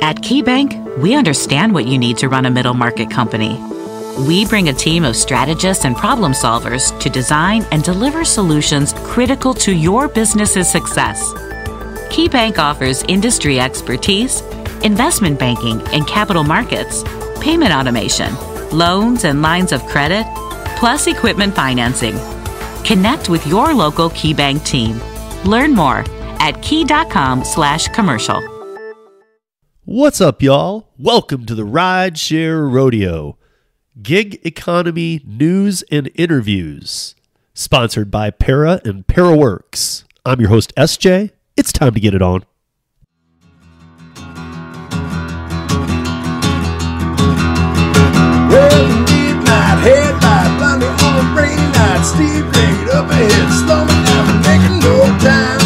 At KeyBank, we understand what you need to run a middle market company. We bring a team of strategists and problem solvers to design and deliver solutions critical to your business's success. KeyBank offers industry expertise, investment banking and capital markets, payment automation, loans and lines of credit, plus equipment financing. Connect with your local KeyBank team. Learn more at key.com slash commercial. What's up, y'all? Welcome to the Rideshare Rodeo, gig economy news and interviews, sponsored by Para and ParaWorks. I'm your host, SJ. It's time to get it on. Well, blinding on a rain night. Steve Grade up ahead, slow me down, making no time.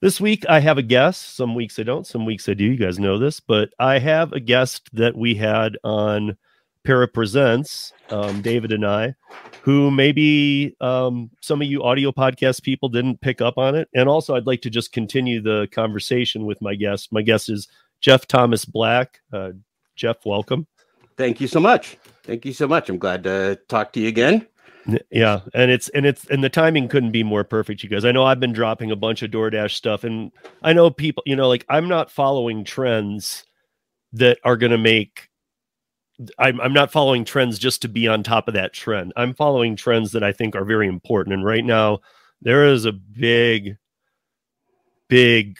this week I have a guest. Some weeks I don't, some weeks I do. You guys know this, but I have a guest that we had on Para Presents, um, David and I, who maybe um, some of you audio podcast people didn't pick up on it. And also, I'd like to just continue the conversation with my guest. My guest is Jeff Thomas Black. Uh, Jeff, welcome. Thank you so much. Thank you so much. I'm glad to talk to you again. Yeah, and it's and it's and the timing couldn't be more perfect, you guys. I know I've been dropping a bunch of DoorDash stuff, and I know people, you know, like I'm not following trends that are going to make. I'm I'm not following trends just to be on top of that trend. I'm following trends that I think are very important, and right now there is a big, big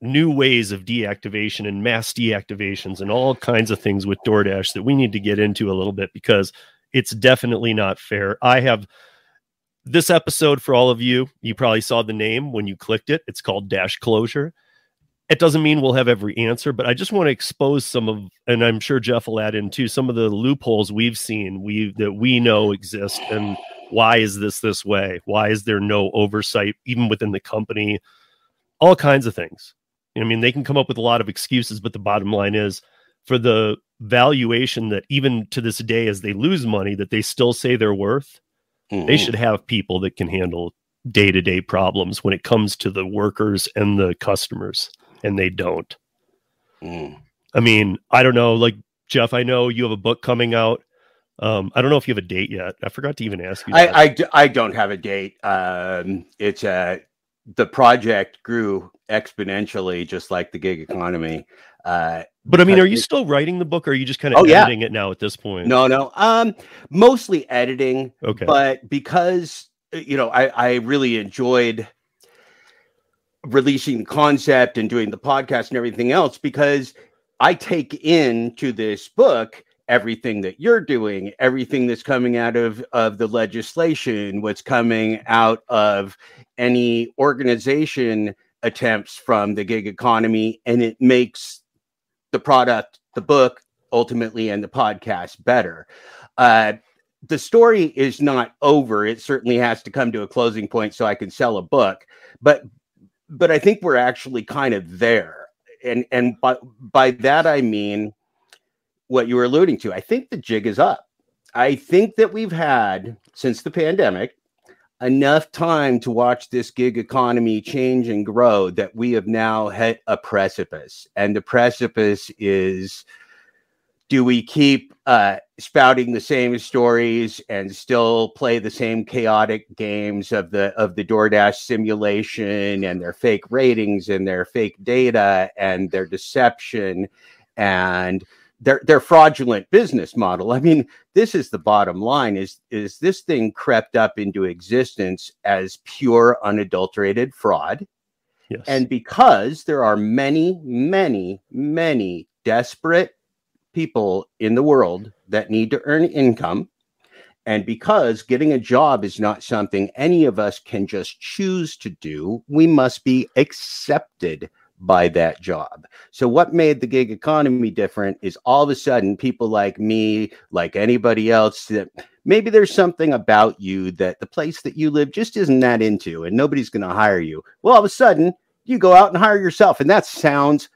new ways of deactivation and mass deactivations and all kinds of things with DoorDash that we need to get into a little bit because it's definitely not fair. I have this episode for all of you. You probably saw the name when you clicked it. It's called Dashclosure. It doesn't mean we'll have every answer, but I just want to expose some of, and I'm sure Jeff will add in too, some of the loopholes we've seen we that we know exist, and why is this this way? Why is there no oversight even within the company? All kinds of things. I mean, they can come up with a lot of excuses, but the bottom line is for the valuation that even to this day as they lose money that they still say they're worth they Mhm. should have people that can handle day-to-day problems when it comes to the workers and the customers and they don't Mm. i mean i don't know like jeff i know you have a book coming out um i don't know if you have a date yet i forgot to even ask you. I, I d- I don't have a date. Um, it's uh, the project grew exponentially, just like the gig economy. Uh, but i mean are you still writing the book or are you just kind of Oh, yeah. editing it now at this point? No, no, um, mostly editing, okay. but because uh, you know, I I really enjoyed releasing the concept and doing the podcast and everything else because I take into this book everything that you're doing, everything that's coming out of of the legislation, what's coming out of any organization attempts from the gig economy, and it makes the product, the book, ultimately, and the podcast better. Uh, the story is not over. It certainly has to come to a closing point so I can sell a book, but but I think we're actually kind of there. And and by by that I mean what you were alluding to. I think the jig is up. I think that we've had since the pandemic enough time to watch this gig economy change and grow that we have now hit a precipice. And the precipice is do we keep uh, spouting the same stories and still play the same chaotic games of the of the DoorDash simulation and their fake ratings and their fake data and their deception and their their fraudulent business model. I mean, this is the bottom line is is this thing crept up into existence as pure unadulterated fraud yes and because there are many, many, many desperate people in the world that need to earn income, And because getting a job is not something any of us can just choose to do, we must be accepted by that job. So, what made the gig economy different is all of a sudden people like me, like anybody else, that maybe there's something about you that the place that you live just isn't that into and nobody's going to hire you. Well, all of a sudden, you go out and hire yourself. And that sounds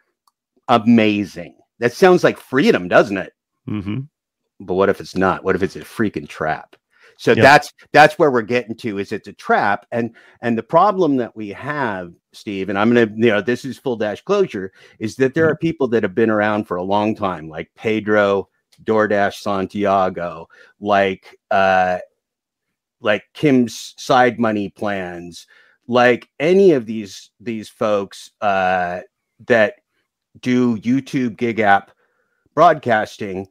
amazing. That sounds like freedom, doesn't it? Mm-hmm. But what if it's not? What if it's a freaking trap? So Yeah. that's that's where we're getting to is it's a trap and and the problem that we have Steve and I'm going to you know this is full Dashclosure is that there are people that have been around for a long time like Pedro DoorDash Santiago like uh like Kim's side money plans like any of these these folks uh that do YouTube gig app broadcasting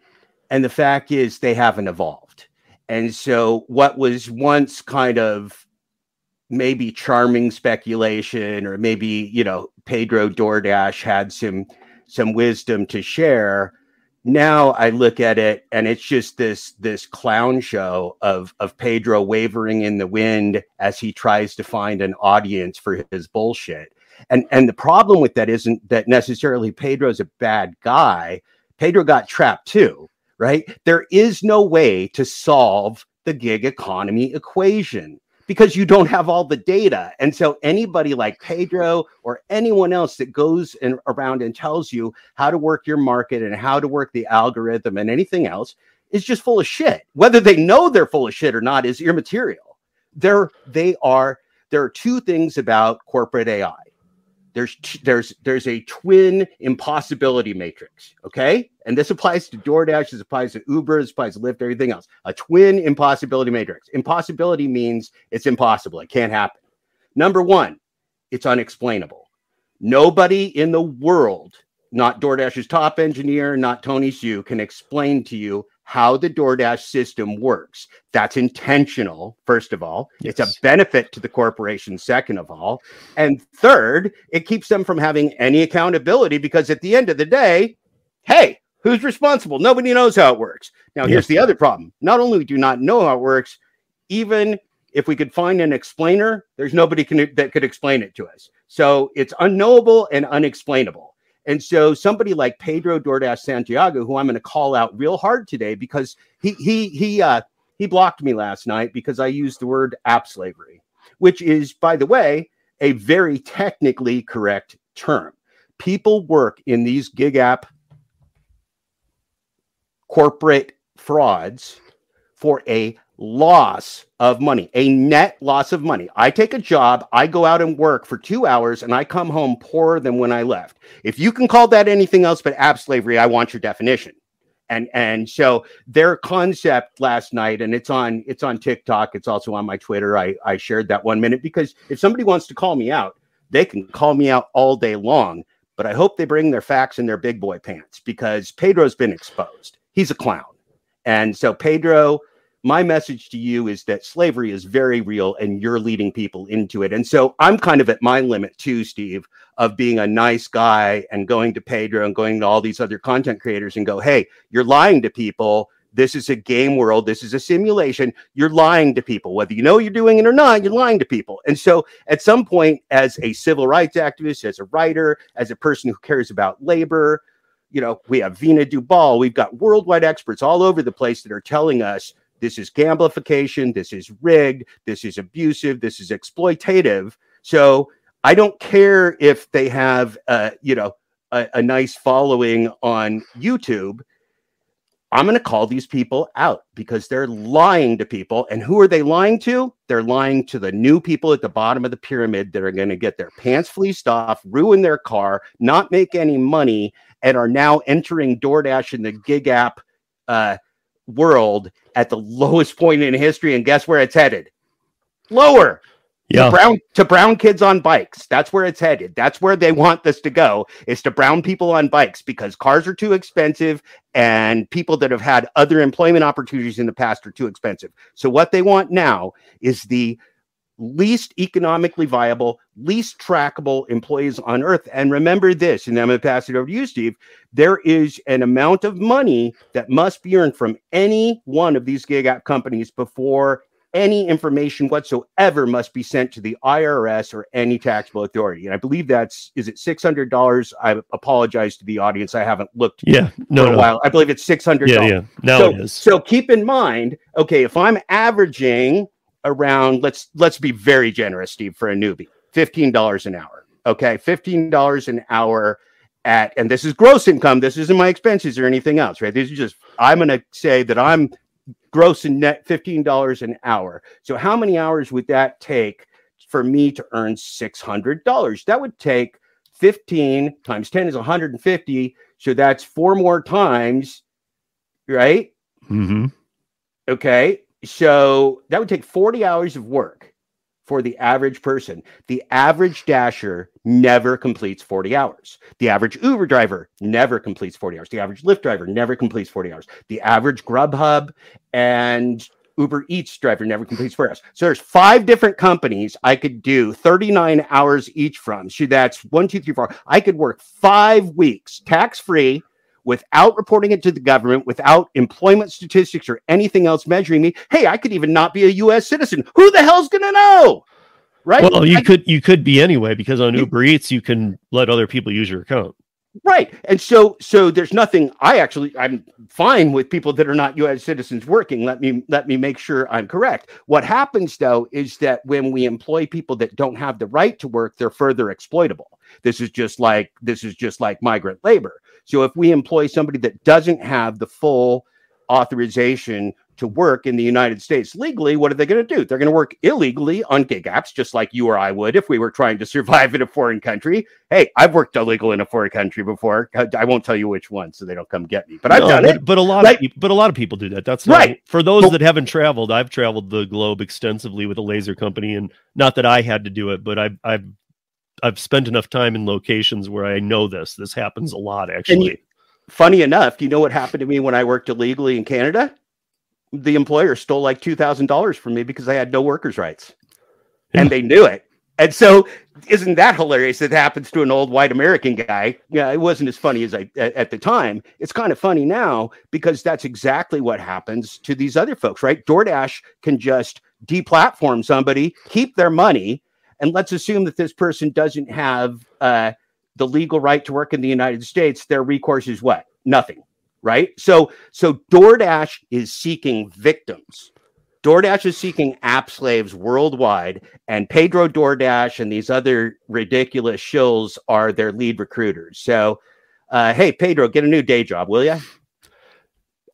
and the fact is they haven't evolved. And so what was once kind of maybe charming speculation or maybe you know pedro doordash had some some wisdom to share. Now i look at it and it's just this this clown show of of pedro wavering in the wind as he tries to find an audience for his bullshit. And and the problem with that isn't that necessarily pedro's a bad guy. Pedro got trapped too right? There is no way to solve the gig economy equation because you don't have all the data. And so anybody like Pedro or anyone else that goes and around and tells you how to work your market and how to work the algorithm and anything else is just full of shit. Whether they know they're full of shit or not is immaterial. They're they are there are two things about corporate AI. There's there's there's a twin impossibility matrix, okay? And this applies to DoorDash, this applies to Uber, this applies to Lyft, everything else. A twin impossibility matrix. Impossibility means it's impossible. It can't happen. Number one, it's unexplainable. Nobody in the world, not DoorDash's top engineer, not Tony Xu, can explain to you how the DoorDash system works. That's intentional, first of all. It's a benefit to the corporation, second of all. And third, it keeps them from having any accountability because at the end of the day, hey, who's responsible? Nobody knows how it works. Now, here's the other problem. Not only do not know how it works, even if we could find an explainer, there's nobody can, that could explain it to us. So it's unknowable and unexplainable. And so somebody like Pedro DoorDash Santiago, who I'm going to call out real hard today because he he he uh he blocked me last night because I used the word app slavery, which is, by the way, a very technically correct term. People work in these gig app corporate frauds for a loss of money, a net loss of money. I take a job, I go out and work for two hours, and I come home poorer than when I left. If you can call that anything else but app slavery, I want your definition. And and so their concept last night, and it's on it's on TikTok, it's also on my Twitter. I, I shared that one minute because if somebody wants to call me out, they can call me out all day long. But I hope they bring their facts in their big boy pants because Pedro's been exposed. He's a clown. And so, Pedro, my message to you is that slavery is very real and you're leading people into it. And so, I'm kind of at my limit too, Steve, of being a nice guy and going to Pedro and going to all these other content creators and go, hey, you're lying to people. This is a game world. This is a simulation. You're lying to people. Whether you know you're doing it or not, you're lying to people. And so, at some point, as a civil rights activist, as a writer, as a person who cares about labor, you know, we have Veena Dubal, we've got worldwide experts all over the place that are telling us this is gamblification, this is rigged, this is abusive, this is exploitative. So I don't care if they have, uh, you know, a, a nice following on YouTube. I'm going to call these people out because they're lying to people. And who are they lying to? They're lying to the new people at the bottom of the pyramid that are going to get their pants fleeced off, ruin their car, not make any money, and are now entering DoorDash in the gig app uh, world at the lowest point in history. And guess where it's headed? Lower Yeah. to brown to brown kids on bikes. That's where it's headed. That's where they want this to go is to brown people on bikes because cars are too expensive and people that have had other employment opportunities in the past are too expensive. So what they want now is the least economically viable, least trackable employees on earth. And remember this, and I'm going to pass it over to you, Steve. There is an amount of money that must be earned from any one of these gig app companies before any information whatsoever must be sent to the IRS or any taxable authority. And I believe that's is it six hundred dollars. I apologize to the audience. I haven't looked Yeah, no, for a no. while. I believe it's six hundred Yeah, yeah. Now so, it is. so keep in mind, okay, if I'm averaging around, let's let's be very generous, Steve, for a newbie, fifteen dollars an hour. Okay, fifteen dollars an hour at, and this is gross income. This isn't my expenses or anything else, right? These are just. I'm going to say that I'm gross and net fifteen dollars an hour. So how many hours would that take for me to earn six hundred dollars? That would take fifteen times ten is one hundred and fifty. So that's four more times, right? Mm-hmm. Okay. So that would take 40 hours of work for the average person. The average dasher never completes 40 hours. The average Uber driver never completes 40 hours. The average Lyft driver never completes 40 hours. The average Grubhub and Uber Eats driver never completes 40 hours. So there's five different companies I could do 39 hours each from. So that's one, two, three, four. I could work five weeks tax free without reporting it to the government, without employment statistics or anything else measuring me. Hey, I could even not be a US citizen. Who the hell's going to know? Right? Well, you I- could you could be anyway because on Uber Eats you can let other people use your account. Right. And so so there's nothing I actually I'm fine with people that are not US citizens working. Let me let me make sure I'm correct. What happens though is that when we employ people that don't have the right to work, they're further exploitable. This is just like this is just like migrant labor. So if we employ somebody that doesn't have the full authorization to work in the United States legally, what are they going to do? They're going to work illegally on gig apps, just like you or I would if we were trying to survive in a foreign country. Hey, I've worked illegal in a foreign country before. I won't tell you which one, so they don't come get me. But I've No, done but, it. But a lot Right. of but a lot of people do that. That's not, Right. for those But- that haven't traveled. I've traveled the globe extensively with a laser company, and not that I had to do it, but I've I've I've spent enough time in locations where I know this. This happens a lot, actually. Funny enough, do you know what happened to me when I worked illegally in Canada? The employer stole like two thousand dollars from me because I had no workers' rights, and they knew it. And so, isn't that hilarious? It happens to an old white American guy. Yeah, it wasn't as funny as I at, at the time. It's kind of funny now because that's exactly what happens to these other folks, right? DoorDash can just deplatform somebody, keep their money, and let's assume that this person doesn't have uh, the legal right to work in the United States. Their recourse is what? Nothing, right? So, so DoorDash is seeking victims. DoorDash is seeking app slaves worldwide, and Pedro DoorDash and these other ridiculous shills are their lead recruiters. So, uh, hey, Pedro, get a new day job, will you?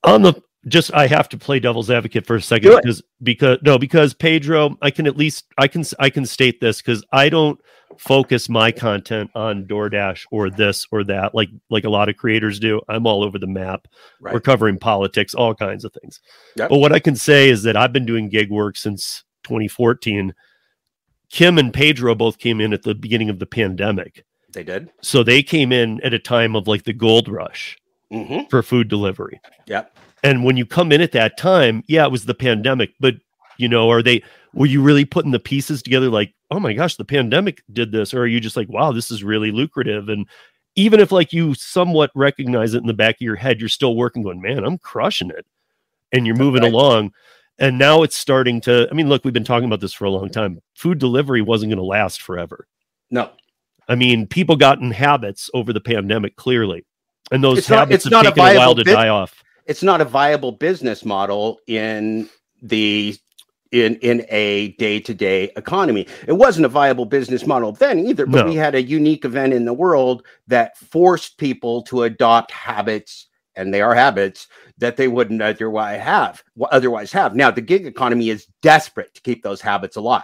on the just I have to play devil's advocate for a second because because no because Pedro I can at least I can I can state this because I don't focus my content on DoorDash or this or that like like a lot of creators do. I'm all over the map. Right. We're covering politics, all kinds of things. Yep. But what I can say is that I've been doing gig work since 2014. Kim and Pedro both came in at the beginning of the pandemic. They did. So they came in at a time of like the gold rush Mm-hmm. for food delivery. Yep. And when you come in at that time, yeah, it was the pandemic, but you know, are they were you really putting the pieces together like, oh my gosh, the pandemic did this? Or are you just like, wow, this is really lucrative? And even if like you somewhat recognize it in the back of your head, you're still working going, man, I'm crushing it. And you're moving Right. along. And now it's starting to, I mean, look, we've been talking about this for a long time. Food delivery wasn't going to last forever. No, I mean, people got in habits over the pandemic, clearly. And those It's not- habits it's have not a taken a, while viable to bit- die off. It's not a viable business model in the in in a day-to-day economy. It wasn't a viable business model then either, but No. we had a unique event in the world that forced people to adopt habits and they are habits that they wouldn't otherwise have otherwise have. Now the gig economy is desperate to keep those habits alive.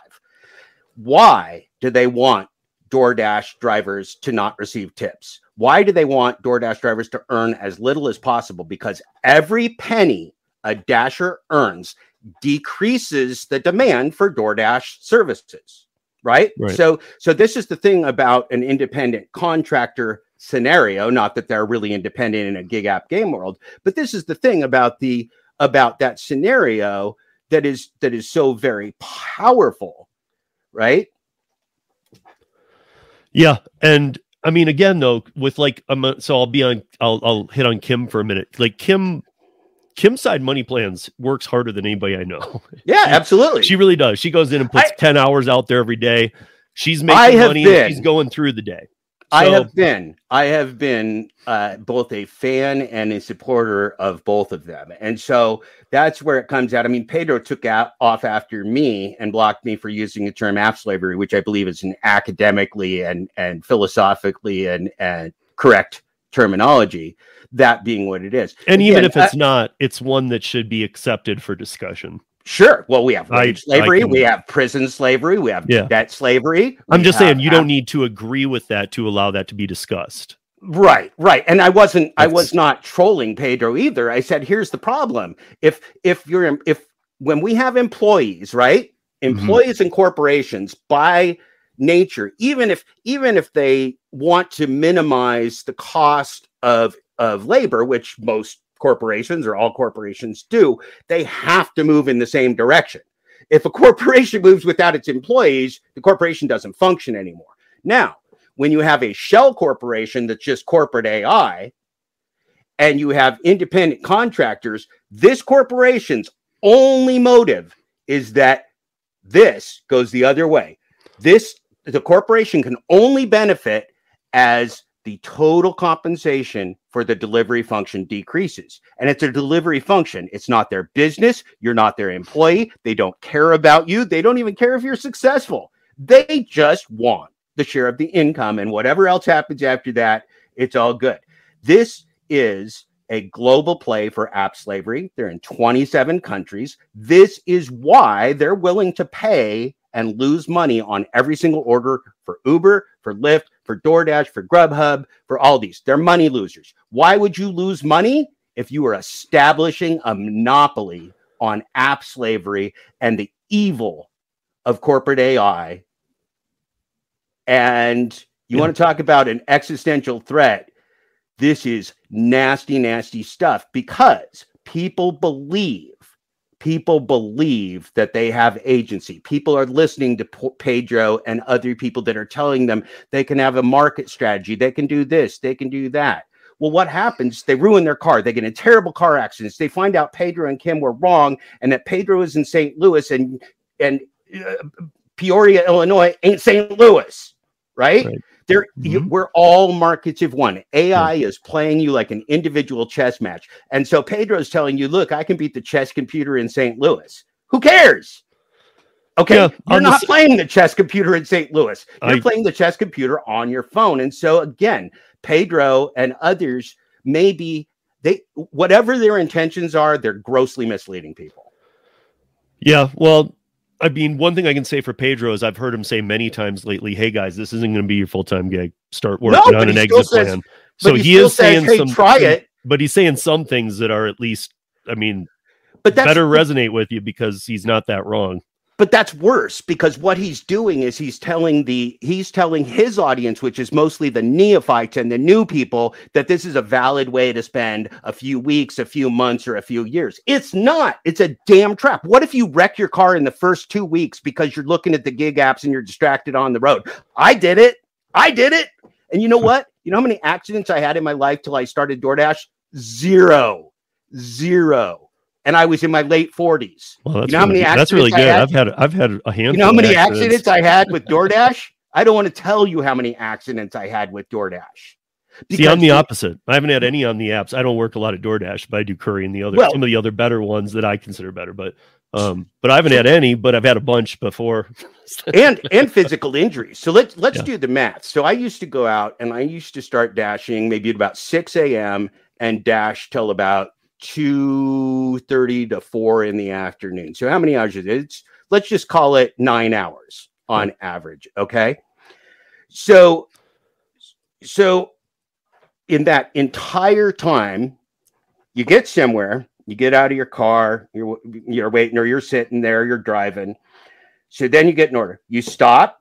Why do they want DoorDash drivers to not receive tips? Why do they want DoorDash drivers to earn as little as possible? Because every penny a dasher earns decreases the demand for DoorDash services, right? Right. So so this is the thing about an independent contractor scenario, not that they're really independent in a gig app game world, but this is the thing about the about that scenario that is that is so very powerful right? Yeah, and I mean, again, though, with like, um, so I'll be on, I'll, I'll hit on Kim for a minute. Like Kim, Kim side money plans works harder than anybody I know. Yeah, absolutely. She really does. She goes in and puts I- 10 hours out there every day. She's I making money been- and she's going through the day. I have been, I have been uh, both a fan and a supporter of both of them, and so that's where it comes out. I mean, Pedro took out off after me and blocked me for using the term app slavery, which I believe is an academically and and philosophically and and correct terminology. That being what it is, And even if it's not, it's one that should be accepted for discussion. Sure. Well, we have I- wage slavery, I can- we have prison slavery, we have Yeah. debt slavery. I'm just have saying you don't need to agree with that to allow that to be discussed. Right, right. And I wasn't I was not trolling Pedro either. I said here's the problem. If if you're if when we have employees, right? Mm-hmm. Employees and corporations by nature, even if even if they want to minimize the cost of of labor, which most corporations or all corporations do, they have to move in the same direction. If a corporation moves without its employees, the corporation doesn't function anymore. Now, when you have a shell corporation that's just corporate AI and you have independent contractors, this corporation's only motive is that this goes the other way. This the corporation can only benefit as the total compensation for the delivery function decreases. And it's a delivery function. It's not their business. You're not their employee. They don't care about you. They don't even care if you're successful. They just want the share of the income and whatever else happens after that, it's all good. This is a global play for app slavery. They're in 27 countries. This is why they're willing to pay and lose money on every single order for Uber, for Lyft, for DoorDash, for Grubhub, for all these. They're money losers. Why would you lose money if you are establishing a monopoly on app slavery and the evil of corporate AI? And you want to talk about an existential threat? This is nasty, nasty stuff because people believe people believe that they have agency. People are listening to Pedro and other people that are telling them they can have a market strategy, they can do this, they can do that. Well, what happens? They ruin their car. They get in terrible car accidents. They find out Pedro and Kim were wrong, and that Pedro is in St. Louis and and uh, Peoria, Illinois, ain't St. Louis, right? Right. There, you, Mhm. we're all markets of one. AI is playing you like an individual chess match, and so Pedro's telling you, "Look, I can beat the chess computer in St. Louis. Who cares?" Okay, Yeah, you're the not playing the chess computer in St. Louis. You're I- playing the chess computer on your phone, and so again, Pedro and others maybe they whatever their intentions are, they're grossly misleading people. Yeah, well, I mean, one thing I can say for Pedro is I've heard him say many times lately, "Hey guys, this isn't going to be your full time gig. Start working but on an exit says- plan." So he, he, is says, saying "Hey, some, try it." but he's saying some things that are at least, I mean, But that's better resonate with you because he's not that wrong. But that's worse because what he's doing is he's telling the he's telling his audience which is mostly the neophytes and the new people that this is a valid way to spend a few weeks a few months or a few years. It's not. It's a damn trap. What if you wreck your car in the first two weeks because you're looking at the gig apps and you're distracted on the road? I did it. I did it. And you know what? You know how many accidents i had in my life till i started doordash? Zero. Zero and i was in my late 40s Well, that's know how really, many good. that's really good. had? I've had I've had a handful. You know how many accidents. accidents I had with DoorDash? I don't want to tell you how many accidents I had with DoorDash. See, I'm the opposite. I haven't had any on the apps. I don't work a lot at DoorDash, but I do Curri and the other Well- some of the other better ones that I consider better. But um, but I haven't had any, but I've had a bunch before. and and physical injuries. So let's let's Yeah. do the math. So I used to go out and I used to start dashing maybe at about 6 a.m. and dash till about 2:30 to 4 in the afternoon. So how many hours is it? It's, let's just call it nine hours on average. Okay. So so in that entire time, you get somewhere, you get out of your car, you're you're waiting or you're sitting there, you're driving. So then you get an order. You stop,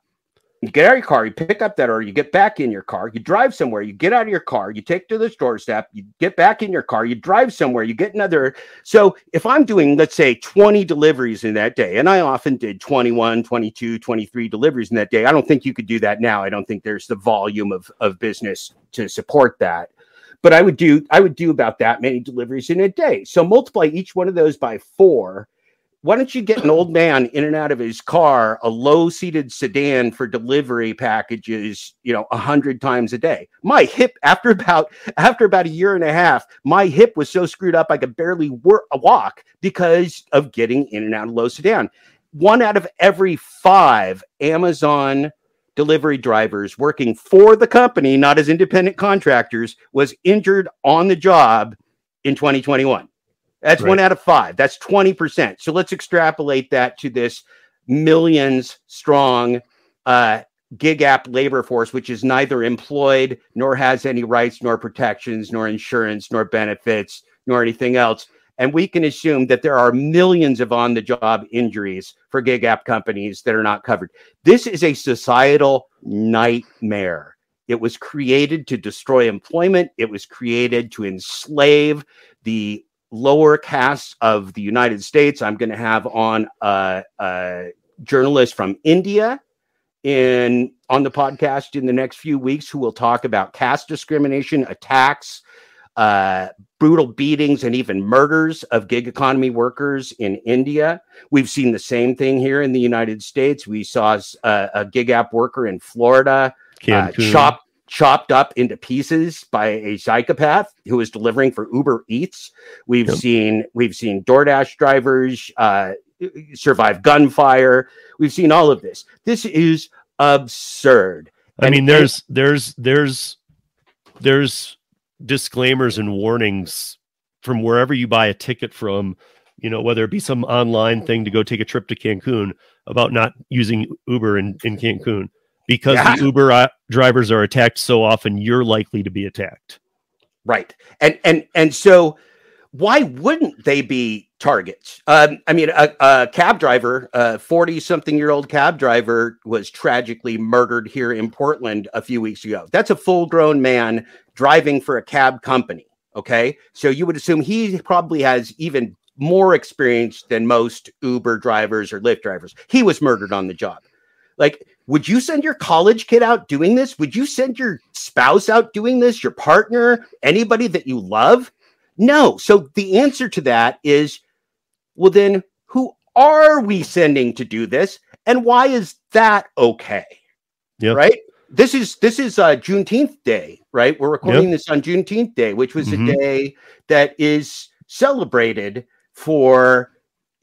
You get out of your car, you pick up that order, you get back in your car, you drive somewhere, you get out of your car, you take to the doorstep, you get back in your car, you drive somewhere, you get another. So if I'm doing, let's say, 20 deliveries in that day, and I often did 21, 22, 23 deliveries in that day, I don't think you could do that now. I don't think there's the volume of, of business to support that. But I would do I would do about that many deliveries in a day. So multiply each one of those by four why don't you get an old man in and out of his car, a low seated sedan for delivery packages, you know, a hundred times a day? My hip, after about after about a year and a half, my hip was so screwed up I could barely work, walk because of getting in and out of low sedan. One out of every five Amazon delivery drivers working for the company, not as independent contractors, was injured on the job in 2021. That's right. one out of five. That's 20%. So let's extrapolate that to this millions strong uh, gig app labor force, which is neither employed nor has any rights, nor protections, nor insurance, nor benefits, nor anything else. And we can assume that there are millions of on the job injuries for gig app companies that are not covered. This is a societal nightmare. It was created to destroy employment, it was created to enslave the lower castes of the United States. I'm going to have on a, a journalist from India in on the podcast in the next few weeks who will talk about caste discrimination, attacks, uh, brutal beatings, and even murders of gig economy workers in India. We've seen the same thing here in the United States. We saw a, a gig app worker in Florida uh, chopped chopped up into pieces by a psychopath who is delivering for Uber Eats. We've yep. seen we've seen DoorDash drivers uh, survive gunfire. We've seen all of this. This is absurd. I and, mean, there's there's there's there's disclaimers and warnings from wherever you buy a ticket from. You know, whether it be some online thing to go take a trip to Cancun about not using Uber in, in Cancun because yeah. the Uber uh, drivers are attacked so often, you're likely to be attacked. Right. And and and so why wouldn't they be targets? Um, I mean, a, a cab driver, a 40 something year old cab driver, was tragically murdered here in Portland a few weeks ago. That's a full grown man driving for a cab company. Okay. So you would assume he probably has even more experience than most Uber drivers or Lyft drivers. He was murdered on the job. Like, would you send your college kid out doing this? Would you send your spouse out doing this, your partner, anybody that you love? No. So the answer to that is well, then who are we sending to do this? And why is that okay? Yeah. Right. This is this is uh Juneteenth day, right? We're recording yep. this on Juneteenth day, which was mm-hmm. a day that is celebrated for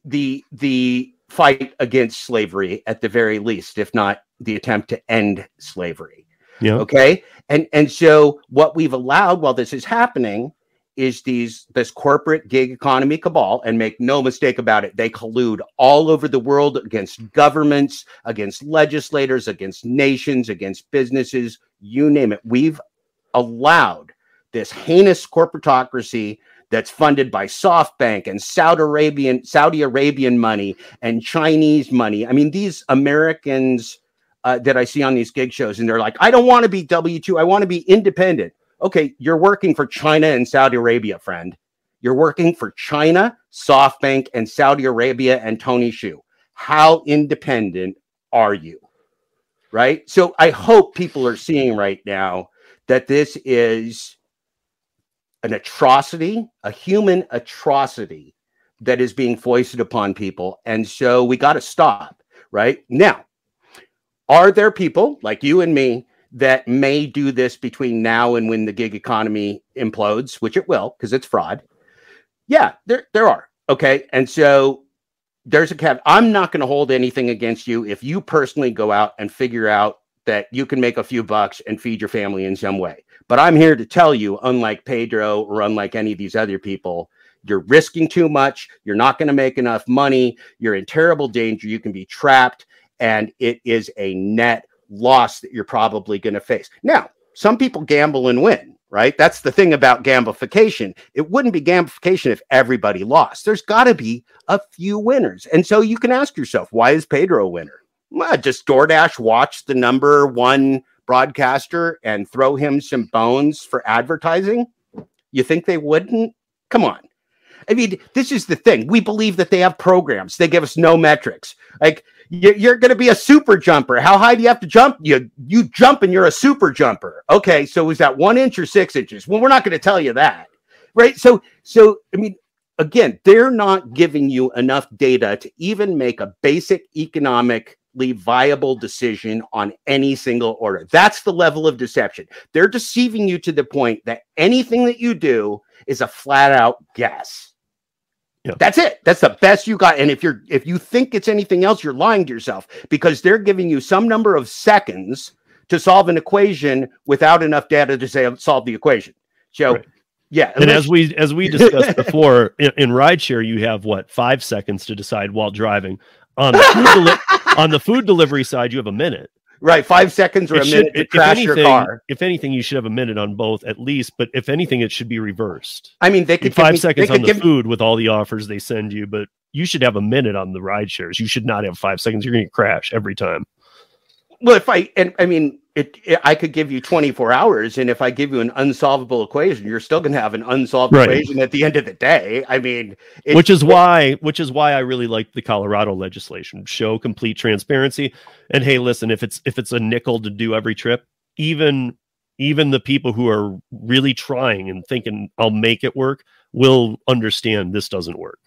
the the fight against slavery at the very least, if not the attempt to end slavery. Yeah. Okay. And and so what we've allowed while this is happening is these this corporate gig economy cabal and make no mistake about it they collude all over the world against governments against legislators against nations against businesses you name it we've allowed this heinous corporatocracy that's funded by SoftBank and Saudi Arabian Saudi Arabian money and Chinese money. I mean, these Americans uh, that I see on these gig shows, and they're like, I don't want to be W two. I want to be independent. Okay, you're working for China and Saudi Arabia, friend. You're working for China, SoftBank, and Saudi Arabia and Tony Xu. How independent are you? Right. So I hope people are seeing right now that this is an atrocity, a human atrocity that is being foisted upon people. And so we got to stop, right? Now, are there people like you and me that may do this between now and when the gig economy implodes, which it will because it's fraud? Yeah, there, there are. Okay. And so there's a cap. I'm not going to hold anything against you if you personally go out and figure out that you can make a few bucks and feed your family in some way. But I'm here to tell you, unlike Pedro or unlike any of these other people, you're risking too much. You're not going to make enough money. You're in terrible danger. You can be trapped, and it is a net loss that you're probably going to face. Now, some people gamble and win, right? That's the thing about gamification. It wouldn't be gamification if everybody lost. There's got to be a few winners. And so you can ask yourself, why is Pedro a winner? Well, just DoorDash watch the number one broadcaster and throw him some bones for advertising? You think they wouldn't? Come on. I mean, this is the thing. We believe that they have programs. They give us no metrics. Like you're, going to be a super jumper. How high do you have to jump? You you jump and you're a super jumper. Okay, so is that one inch or six inches? Well, we're not going to tell you that, right? So so I mean, again, they're not giving you enough data to even make a basic economic viable decision on any single order. That's the level of deception. They're deceiving you to the point that anything that you do is a flat out guess. That's it. That's the best you got. And if you're if you think it's anything else, you're lying to yourself because they're giving you some number of seconds to solve an equation without enough data to say solve the equation. So right. yeah. And as we as we discussed before, in, in rideshare, you have what five seconds to decide while driving. On the food deli- on the food delivery side, you have a minute. Right, five seconds or it a should, minute to crash anything, your car. If anything, you should have a minute on both at least. But if anything, it should be reversed. I mean, they could five me, seconds on the food with all the offers they send you, but you should have a minute on the ride shares. You should not have five seconds. You're going to crash every time. Well, if I and I mean, it, it, I could give you 24 hours, and if I give you an unsolvable equation, you're still going to have an unsolved right. equation at the end of the day. I mean, which is why, which is why I really like the Colorado legislation. Show complete transparency, and hey, listen, if it's if it's a nickel to do every trip, even even the people who are really trying and thinking I'll make it work will understand this doesn't work.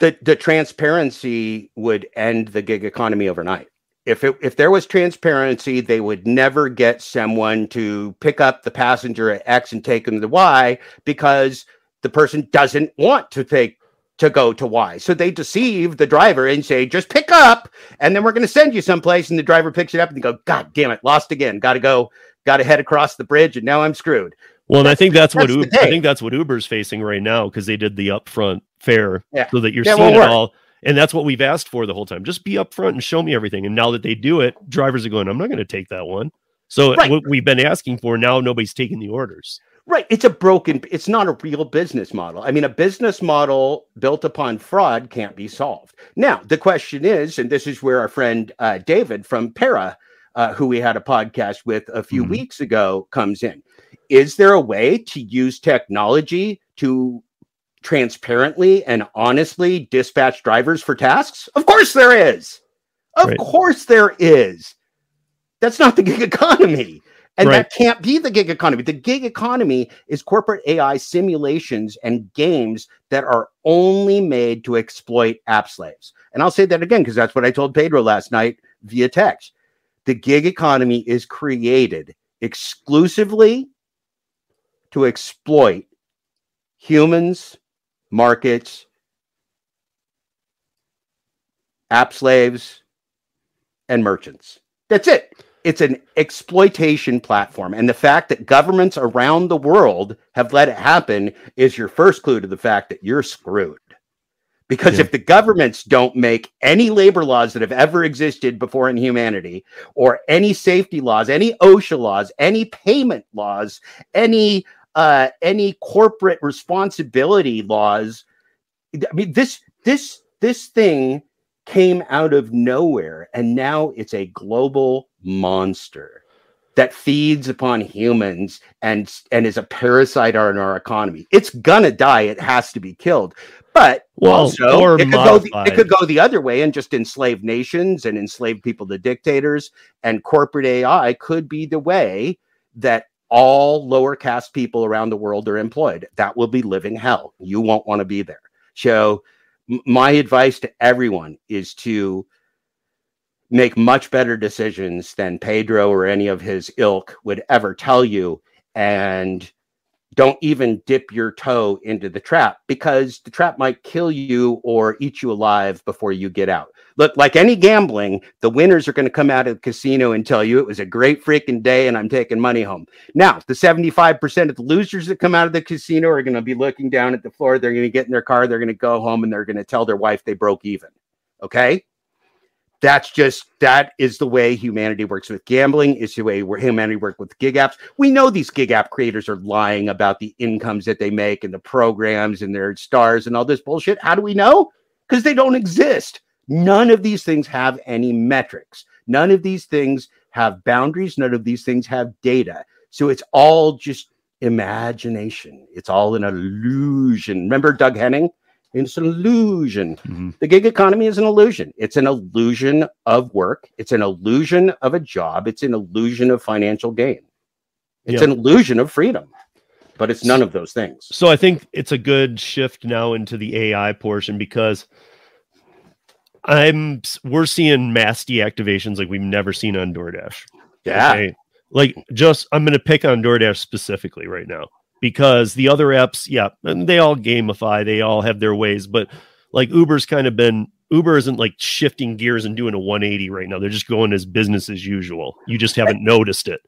The the transparency would end the gig economy overnight if it, if there was transparency, they would never get someone to pick up the passenger at X and take them to Y because the person doesn't want to take to go to Y. So they deceive the driver and say, just pick up, and then we're going to send you someplace. And the driver picks it up and they go, God damn it, lost again. Got to go, got to head across the bridge, and now I'm screwed. Well, and I think that's, that's what Uber, I think that's what Uber's facing right now because they did the upfront fare yeah. so that you're yeah, seeing it all and that's what we've asked for the whole time. Just be upfront and show me everything. And now that they do it, drivers are going, I'm not going to take that one. So right. what we've been asking for now, nobody's taking the orders. Right. It's a broken, it's not a real business model. I mean, a business model built upon fraud can't be solved. Now, the question is, and this is where our friend uh, David from Para, uh, who we had a podcast with a few mm-hmm. weeks ago, comes in. Is there a way to use technology to transparently and honestly dispatch drivers for tasks? Of course there is. Of right. course there is. That's not the gig economy. And right. that can't be the gig economy. The gig economy is corporate AI simulations and games that are only made to exploit app slaves. And I'll say that again because that's what I told Pedro last night via text. The gig economy is created exclusively to exploit humans markets, app slaves, and merchants. That's it. It's an exploitation platform. And the fact that governments around the world have let it happen is your first clue to the fact that you're screwed. Because yeah. if the governments don't make any labor laws that have ever existed before in humanity, or any safety laws, any OSHA laws, any payment laws, any uh, any corporate responsibility laws. I mean, this this this thing came out of nowhere, and now it's a global monster that feeds upon humans and and is a parasite on our economy. It's gonna die. It has to be killed. But well, also, it could, go the, it could go the other way and just enslave nations and enslave people to dictators. And corporate AI could be the way that all lower caste people around the world are employed. That will be living hell. You won't want to be there. So, my advice to everyone is to make much better decisions than Pedro or any of his ilk would ever tell you. And don't even dip your toe into the trap because the trap might kill you or eat you alive before you get out. Look, like any gambling, the winners are going to come out of the casino and tell you it was a great freaking day and I'm taking money home. Now, the 75% of the losers that come out of the casino are going to be looking down at the floor. They're going to get in their car, they're going to go home, and they're going to tell their wife they broke even. Okay that's just that is the way humanity works with gambling is the way humanity works with gig apps we know these gig app creators are lying about the incomes that they make and the programs and their stars and all this bullshit how do we know because they don't exist none of these things have any metrics None of these things have boundaries. None of these things have data. So it's all just imagination. It's all an illusion. Remember Doug Henning? It's an illusion. Mhm. The gig economy is an illusion. It's an illusion of work. It's an illusion of a job. It's an illusion of financial gain. It's Yeah. an illusion of freedom, but it's none of those things. So I think it's a good shift now into the AI portion because I'm we're seeing mass deactivations like we've never seen on DoorDash. Yeah. Okay? Like just I'm gonna pick on DoorDash specifically right now because the other apps, yeah, and they all gamify, they all have their ways, but like Uber's kind of been Uber isn't like shifting gears and doing a 180 right now. They're just going as business as usual. You just haven't noticed it.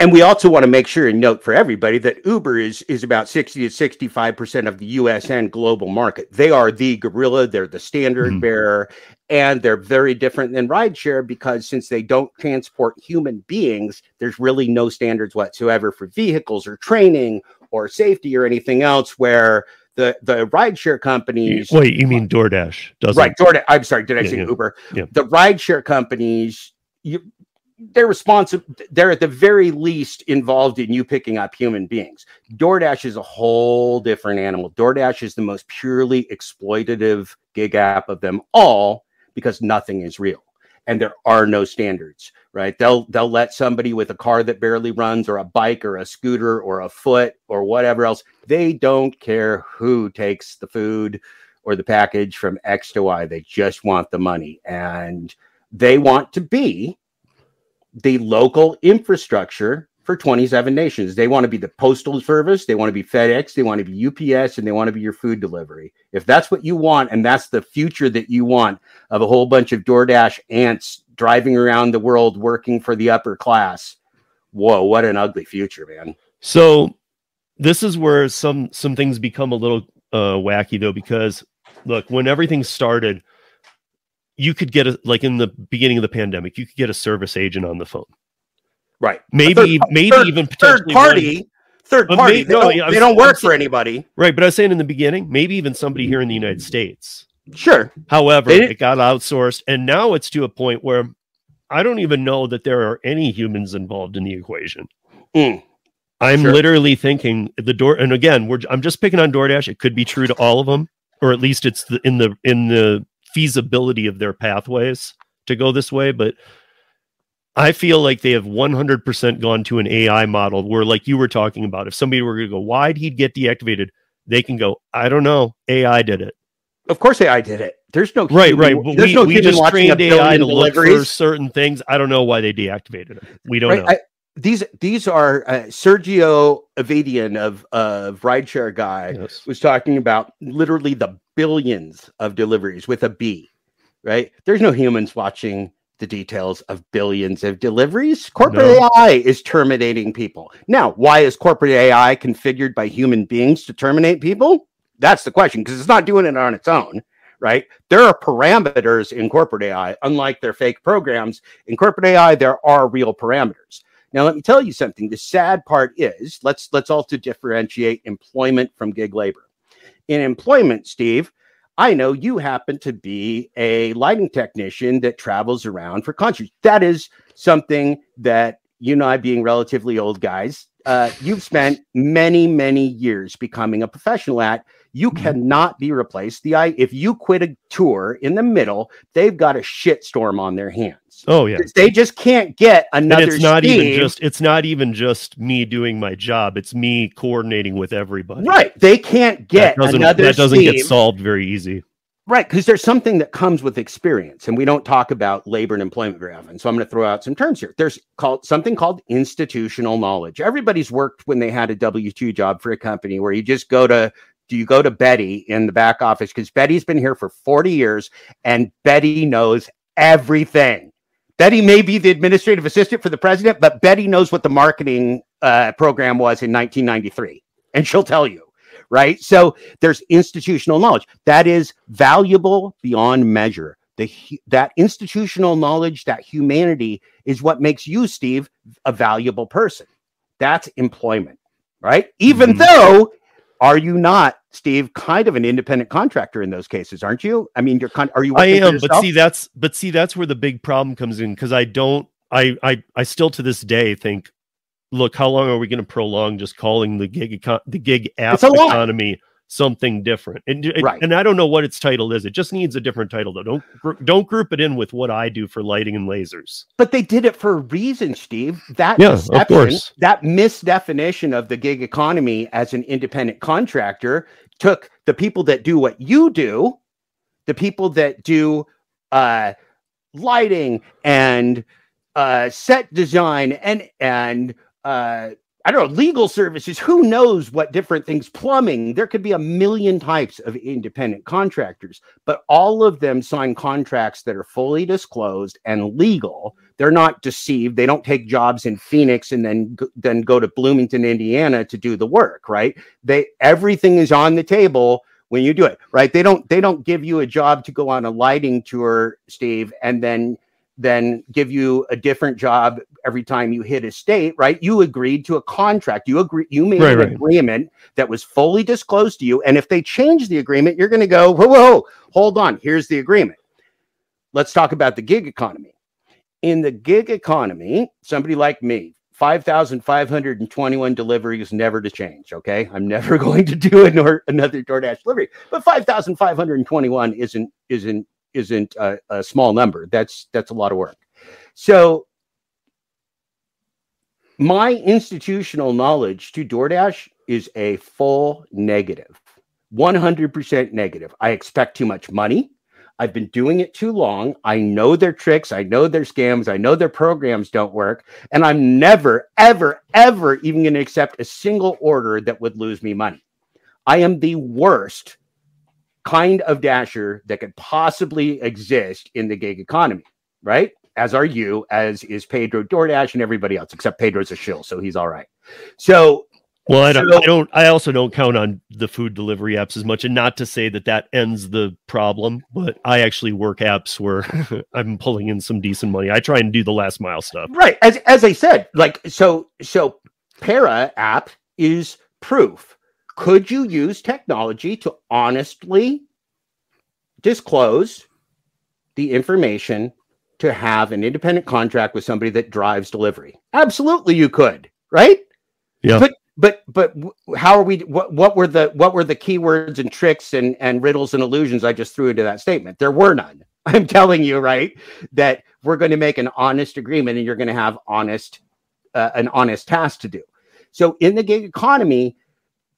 And we also want to make sure and note for everybody that Uber is is about 60 to 65% of the US and global market. They are the gorilla, they're the standard Mhm. bearer, and they're very different than rideshare because since they don't transport human beings, there's really no standards whatsoever for vehicles or training or safety or anything else where the the rideshare companies Wait, you mean DoorDash doesn't right DoorDash. i'm sorry did i Yeah, say yeah, uber yeah. the rideshare companies you they're responsible they're at the very least involved in you picking up human beings doordash is a whole different animal doordash is the most purely exploitative gig app of them all because nothing is real and there are no standards right they'll they'll let somebody with a car that barely runs or a bike or a scooter or a foot or whatever else they don't care who takes the food or the package from X to Y. They just want the money and they want to be the local infrastructure for 27 nations. They want to be the postal service, they want to be FedEx, they want to be UPS, and they want to be your food delivery. If that's what you want, and that's the future that you want of a whole bunch of DoorDash ants driving around the world working for the upper class, whoa, what an ugly future, man. So this is where some some things become a little uh wacky though because look when everything started you could get a like in the beginning of the pandemic you could get a service agent on the phone Right. maybe third- maybe third- even third potentially one- party, third party. may- they no, don't, I'm they don't work for anybody. right but i was saying in the beginning maybe even somebody here in the united states Sure. however it got outsourced and now it's to a point where i don't even know that there are any humans involved in the equation Mm. I'm Sure. literally thinking the door, and again, we're I'm just picking on DoorDash. It could be true to all of them, or at least it's the, in the in the feasibility of their pathways to go this way. But I feel like they have 100% gone to an AI model where, like you were talking about, if somebody were going to go, why'd he get deactivated? They can go, I don't know. AI did it. Of course, AI did it. There's no Right, human- right. But There's we, no we just watching trained AI to look for certain things. I don't know why they deactivated it. We don't Right? know. I- these these are uh, Sergio Avedian of of rideshare guy Yes. was talking about literally the billions of deliveries with a B. Right? There's no humans watching the details of billions of deliveries. Corporate No. AI is terminating people. Now, why is corporate AI configured by human beings to terminate people? That's the question because it's not doing it on its own, right? There are parameters in corporate AI, unlike their fake programs. In corporate AI, there are real parameters. Now, let me tell you something. The sad part is let's let's also differentiate employment from gig labor. In employment, Steve, I know you happen to be a lighting technician that travels around for concerts. That is something that you and I, being relatively old guys, uh, you've spent many, many years becoming a professional at. You Mhm. cannot be replaced. The I, if you quit a tour in the middle, they've got a shitstorm on their hands. Oh yeah. They just can't get and another. it's not even just it's not even just me doing my job it's me coordinating with everybody right. They can't get that doesn't, another. that doesn't get solved very easy Right, because there's something that comes with experience, and we don't talk about labor and employment very often. So I'm going to throw out some terms here. There's called something called institutional knowledge. Everybody's worked when they had a W two job for a company where you just go to do you go to Betty in the back office because Betty's been here for 40 years and Betty knows everything. Betty may be the administrative assistant for the president, but Betty knows what the marketing uh, program was in 1993, and she'll tell you. Right. So there's institutional knowledge that is valuable beyond measure. The that institutional knowledge, that humanity, is what makes you, Steve, a valuable person. That's employment, right? Even Mhm. though, are you not Steve, kind of an independent contractor in those cases, aren't you? I mean, you're kind. Are you? I am, but see that's but see that's where the big problem comes in because I don't I I I still to this day think, look, how long are we going to prolong just calling the gig econ- the gig app economy something different? And it- Right. and I don't know what its title is. It just needs a different title though. Don't gr- don't group it in with what I do for lighting and lasers. But they did it for a reason, Steve. That Yeah, of course. that misdefinition of the gig economy as an independent contractor took the people that do what you do, the people that do uh, lighting and uh, set design and and uh, I don't know legal services. Who knows what different things? Plumbing. There could be a million types of independent contractors, but all of them sign contracts that are fully disclosed and legal. They're not deceived. They don't take jobs in Phoenix and then then go to Bloomington, Indiana to do the work. Right? They everything is on the table when you do it. Right? They don't they don't give you a job to go on a lighting tour, Steve, and then then give you a different job every time you hit a state, right? You agreed to a contract. You agree you made Right, an right. agreement that was fully disclosed to you. And if they change the agreement, you're going to go, whoa, whoa, whoa, hold on. Here's the agreement. Let's talk about the gig economy. In the gig economy, somebody like me, 5,521 deliveries never to change. Okay. I'm never going to do another DoorDash delivery, but 5,521 isn't, isn't, isn't a, a small number. That's, that's a lot of work. So my institutional knowledge to DoorDash is a full negative, 100% negative. I expect too much money. I've been doing it too long. I know their tricks. I know their scams. I know their programs don't work. And I'm never, ever, ever even going to accept a single order that would lose me money. I am the worst kind of dasher that could possibly exist in the gig economy, right? As are you, as is Pedro DoorDash and everybody else, except Pedro's a shill, so he's all right. So Well, I don't, So- I don't. I also don't count on the food delivery apps as much, and not to say that that ends the problem. But I actually work apps where I'm pulling in some decent money. I try and do the last mile stuff. right as as i said like so so para app is proof could you use technology to honestly disclose the information to have an independent contract with somebody that drives delivery? Absolutely you could right? Yeah. but but but how are we what, what were the what were the keywords and tricks and and riddles and illusions i just threw into that statement? There were none. I'm telling you right that we're going to make an honest agreement and you're going to have honest uh, an honest task to do. So in the gig economy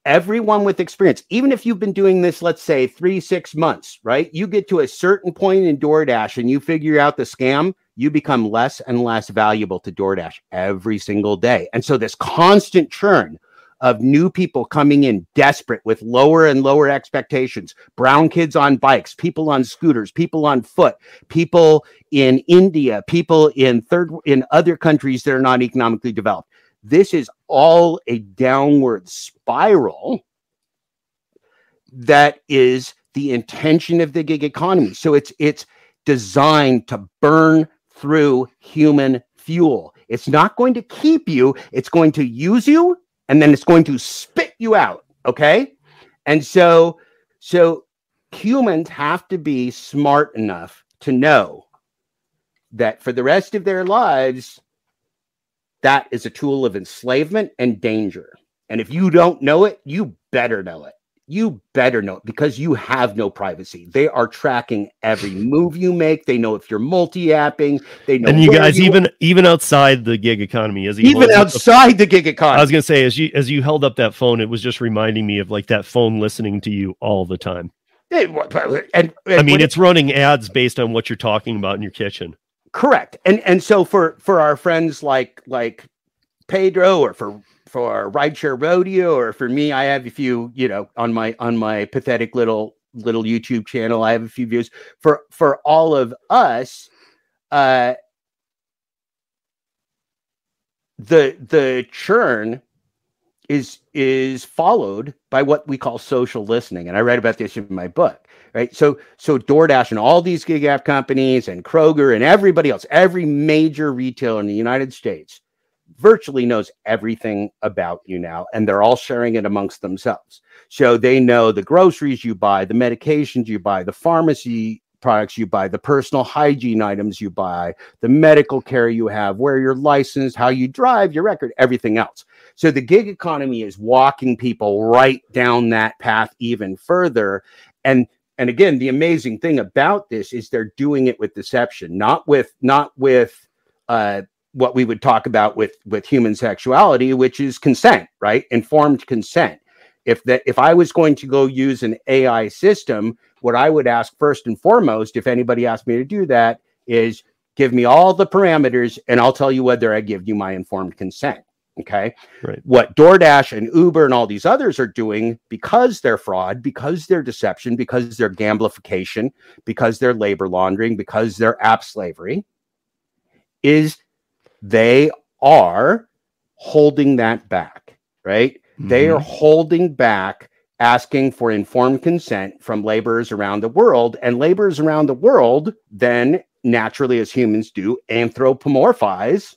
everyone with experience even if you've been doing this let's say three six months right? You get to a certain point in doordash and you figure out the scam you become less and less valuable to doordash every single day. And so this constant churn of new people coming in desperate with lower and lower expectations brown kids on bikes people on scooters people on foot people in india people in third in other countries that are not economically developed this is all a downward spiral that is the intention of the gig economy. So it's it's designed to burn through human fuel. It's not going to keep you it's going to use you and then it's going to spit you out okay? And so so humans have to be smart enough to know that for the rest of their lives that is a tool of enslavement and danger. And if you don't know it you better know it. You better know it because you have no privacy. They are tracking every move you make. They know if you're multi-apping. They know and you guys, even even outside the gig economy, as even holds up the- outside the gig economy. I was gonna say, as you as you held up that phone, it was just reminding me of like that phone listening to you all the time. It- and, and I mean, it's running ads based on what you're talking about in your kitchen. Correct. And and so for for our friends like like pedro or for for rideshare rodeo or for me i have a few you know on my on my pathetic little little youtube channel i have a few views. For for all of us uh the the churn is is followed by what we call social listening and i write about this in my book right so so doordash and all these gig app companies and kroger and everybody else every major retailer in the united states virtually knows everything about you now, and they're all sharing it amongst themselves. So they know the groceries you buy, the medications you buy, the pharmacy products you buy, the personal hygiene items you buy, the medical care you have, where you're licensed, how you drive, your record, everything else. So the gig economy is walking people right down that path even further. And and again, the amazing thing about this is they're doing it with deception, not with not with uh, what we would talk about with with human sexuality, which is consent, right? Informed consent. If that if I was going to go use an AI system, what I would ask first and foremost, if anybody asked me to do that, is give me all the parameters and I'll tell you whether I give you my informed consent. Okay. Right. What DoorDash and Uber and all these others are doing because they're fraud, because they're deception, because they're gamblification, because they're labor laundering, because they're app slavery, is they are holding that back, right? Mm-hmm. They are holding back asking for informed consent from laborers around the world. And laborers around the world then naturally, as humans do, anthropomorphize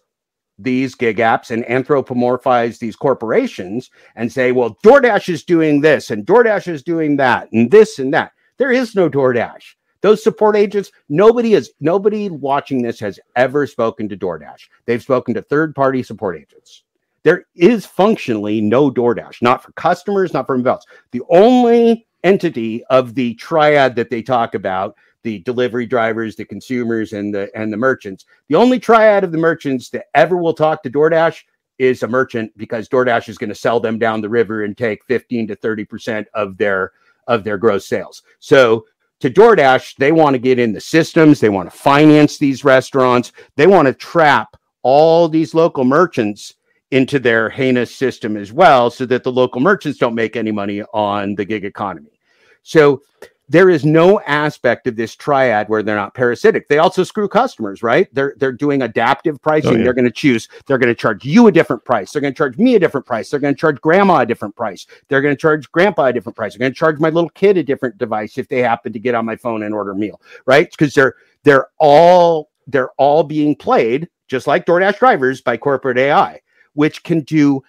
these gig apps and anthropomorphize these corporations and say, well, DoorDash is doing this and DoorDash is doing that and this and that. There is no DoorDash. Those support agents, nobody is nobody watching this has ever spoken to DoorDash. They've spoken to third-party support agents. There is functionally no DoorDash, not for customers, not for investors. The only entity of the triad that they talk about the delivery drivers, the consumers, and the and the merchants. The only triad of the merchants that ever will talk to DoorDash is a merchant because DoorDash is going to sell them down the river and take 15 to 30 percent of their of their gross sales. So to DoorDash, they want to get in the systems, they want to finance these restaurants, they want to trap all these local merchants into their heinous system as well so that the local merchants don't make any money on the gig economy. So there is no aspect of this triad where they're not parasitic. They also screw customers, right? They're they're doing adaptive pricing. Oh, yeah. They're going to choose. They're going to charge you a different price. They're going to charge me a different price. They're going to charge grandma a different price. They're going to charge grandpa a different price. They're going to charge my little kid a different device if they happen to get on my phone and order a meal, right? Because they're they're all they're all being played just like DoorDash drivers by corporate AI, which can do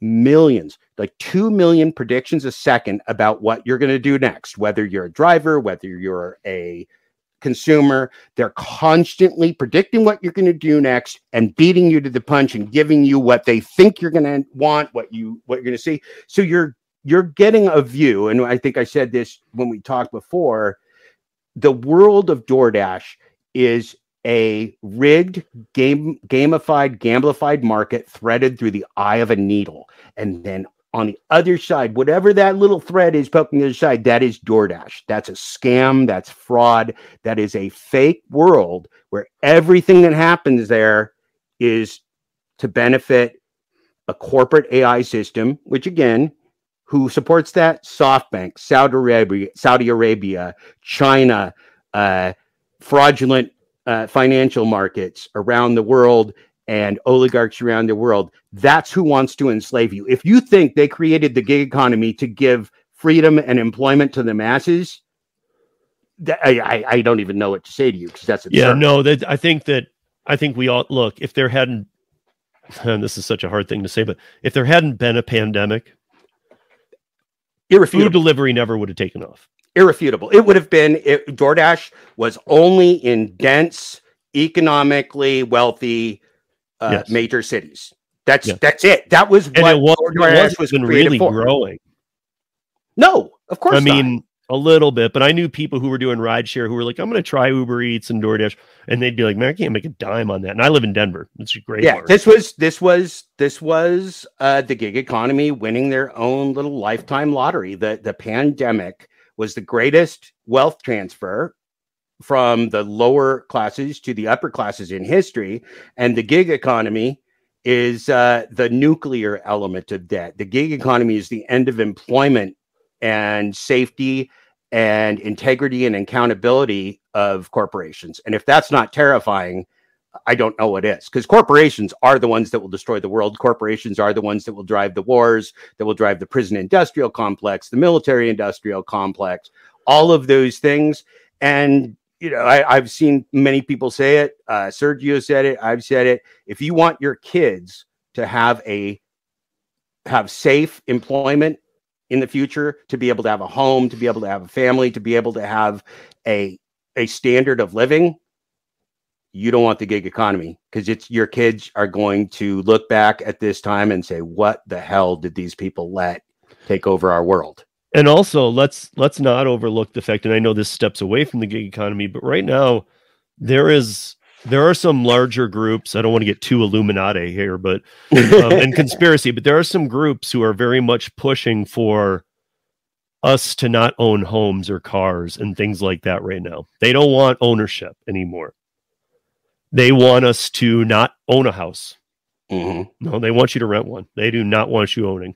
millions, like 2 million predictions a second about what you're going to do next, whether you're a driver, whether you're a consumer. They're constantly predicting what you're going to do next and beating you to the punch and giving you what they think you're going to want, what you what you're going to see. So you're you're getting a view, and I think I said this when we talked before. The world of DoorDash is a rigged game gamified gamblified market threaded through the eye of a needle and then on the other side whatever that little thread is poking the other side that is DoorDash. That's a scam. That's fraud. That is a fake world where everything that happens there is to benefit a corporate AI system which again who supports that? SoftBank Saudi Arabia Saudi Arabia China uh, fraudulent uh, financial markets around the world and oligarchs around the world. That's who wants to enslave you. If you think they created the gig economy to give freedom and employment to the masses, that, I, I don't even know what to say to you because that's absurd. yeah. No, that I think that I think we all look if there hadn't. And this is such a hard thing to say, but if there hadn't been a pandemic, irrefutable. food delivery never would have taken off irrefutable. It would have been if DoorDash was only in dense, economically wealthy uh, yes. major cities. That's yes. that's it. That was and what it was, DoorDash was really for. growing. No, of course. I mean, a little bit, but I knew people who were doing rideshare who were like, "I'm going to try Uber Eats and DoorDash," and they'd be like, "Man, I can't make a dime on that." And I live in Denver. It's a great. Yeah, this was this was this was uh, the gig economy winning their own little lifetime lottery. The the pandemic was the greatest wealth transfer from the lower classes to the upper classes in history. And the gig economy is uh, the nuclear element of that. The gig economy is the end of employment and safety and integrity and accountability of corporations. And if that's not terrifying, I don't know what is because corporations are the ones that will destroy the world. Corporations are the ones that will drive the wars, that will drive the prison industrial complex, the military industrial complex, all of those things. And, you know, I, have seen many people say it. Uh, Sergio said it. I've said it. If you want your kids to have a have safe employment in the future, to be able to have a home, to be able to have a family, to be able to have a a standard of living, you don't want the gig economy because it's your kids are going to look back at this time and say, "What the hell did these people let take over our world?" And also, let's let's not overlook the fact, and I know this steps away from the gig economy, but right now there is there are some larger groups. I don't want to get too Illuminati here, but um, and conspiracy, but there are some groups who are very much pushing for us to not own homes or cars and things like that right now. They don't want ownership anymore. They want us to not own a house. Mhm. No, they want you to rent one. They do not want you owning.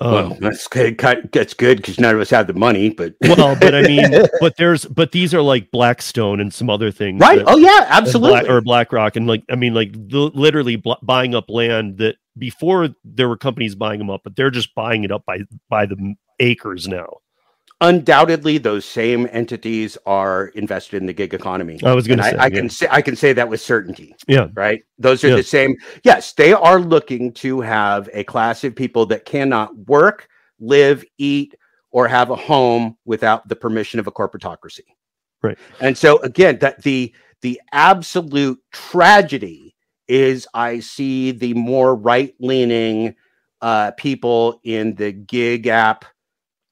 Um, well, that's good. That's good because none of us have the money. But well, but I mean, but there's, but these are like Blackstone and some other things, right? that- Oh yeah, absolutely. Black, or BlackRock, and like I mean, like the, literally bl- buying up land that before there were companies buying them up, but they're just buying it up by by the acres now. Undoubtedly, those same entities are invested in the gig economy. I was going to I, say, I can say I can say that with certainty. yeah, right? Those are Yeah. the same. Yes, they are looking to have a class of people that cannot work, live, eat, or have a home without the permission of a corporatocracy. Right. And so again, that the the absolute tragedy is I see the more right-leaning uh, people in the gig app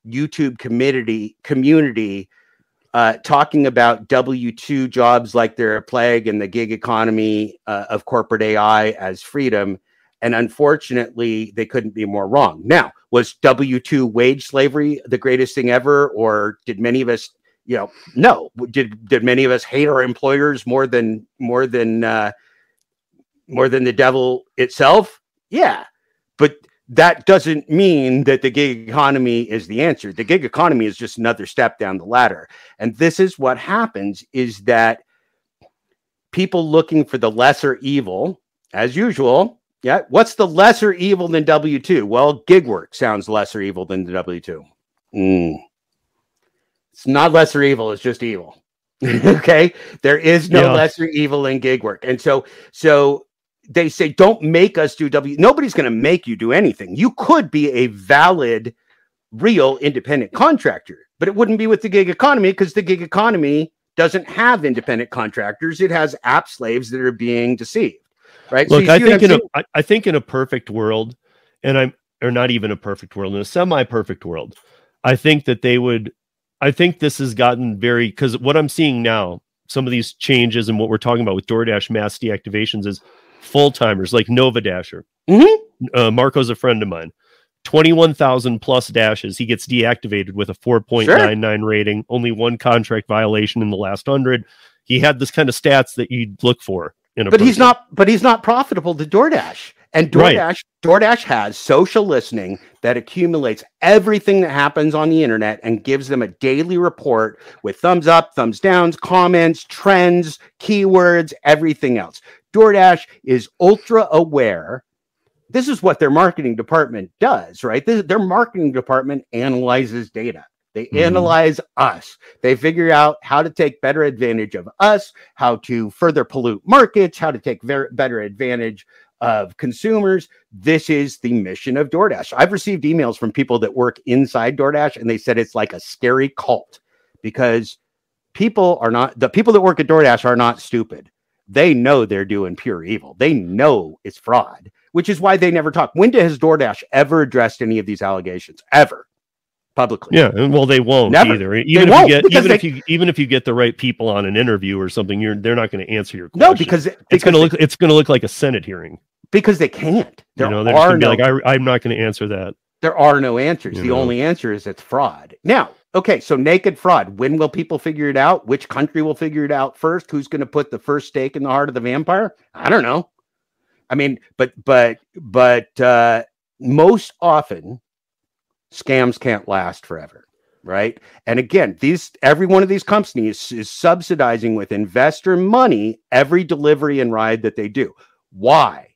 YouTube community community uh, talking about W 2 jobs like they're a plague and the gig economy uh, of corporate AI as freedom. And unfortunately, they couldn't be more wrong. Now, was W 2 wage slavery the greatest thing ever? Or did many of us, you know, no, did, did many of us hate our employers more than, more than, uh, more than the devil itself? Yeah. But that doesn't mean that the gig economy is the answer. The gig economy is just another step down the ladder. And this is what happens is that people looking for the lesser evil, as usual, yeah, what's the lesser evil than W2? Well, gig work sounds lesser evil than the W2. Mm. It's not lesser evil, it's just evil. okay? There is no Yeah. lesser evil in gig work. And so so they say don't make us do W. Nobody's going to make you do anything. You could be a valid real independent contractor, but it wouldn't be with the gig economy because the gig economy doesn't have independent contractors. It has app slaves that are being deceived. Right. Look, you I think in a, saying? I, I think in a perfect world, and I'm or not even a perfect world, in a semi-perfect world, I think that they would. I think this has gotten very because what I'm seeing now, some of these changes and what we're talking about with DoorDash mass deactivations is full timers like Nova Dasher. Mhm. Uh, Marco's a friend of mine. 21,000 plus dashes. He gets deactivated with a 4.99 rating, only one contract violation in the last 100. He had this kind of stats that you'd look for in a but he's not but he's not profitable to DoorDash. And Right. DoorDash DoorDash has social listening that accumulates everything that happens on the internet and gives them a daily report with thumbs up, thumbs downs, comments, trends, keywords, everything else. DoorDash is ultra aware. This is what their marketing department does, right? This, their marketing department analyzes data. They Mhm. analyze us. They figure out how to take better advantage of us, how to further pollute markets, how to take ver- better advantage of consumers. This is the mission of DoorDash. I've received emails from people that work inside DoorDash and they said it's like a scary cult because people are not the people that work at DoorDash are not stupid. They know they're doing pure evil. They know it's fraud, which is why they never talk. When has DoorDash ever addressed any of these allegations? Ever publicly? Yeah, and well, they won't Never. either. Even if won't, you get, because even if you, even if you get the right people on an interview or something, you're they're not going to answer your question. No, question. because it's going to look, it's going to look like a Senate hearing. because they can't. There you know, they're are going to no be like, I, I'm not going to answer that. there are no answers. You the know? only answer is it's fraud. Now, okay, so naked fraud. When will people figure it out? Which country will figure it out first? Who's going to put the first stake in the heart of the vampire? I don't know. I mean, but but but uh, most often scams can't last forever, right? And again, these every one of these companies is subsidizing with investor money every delivery and ride that they do. Why?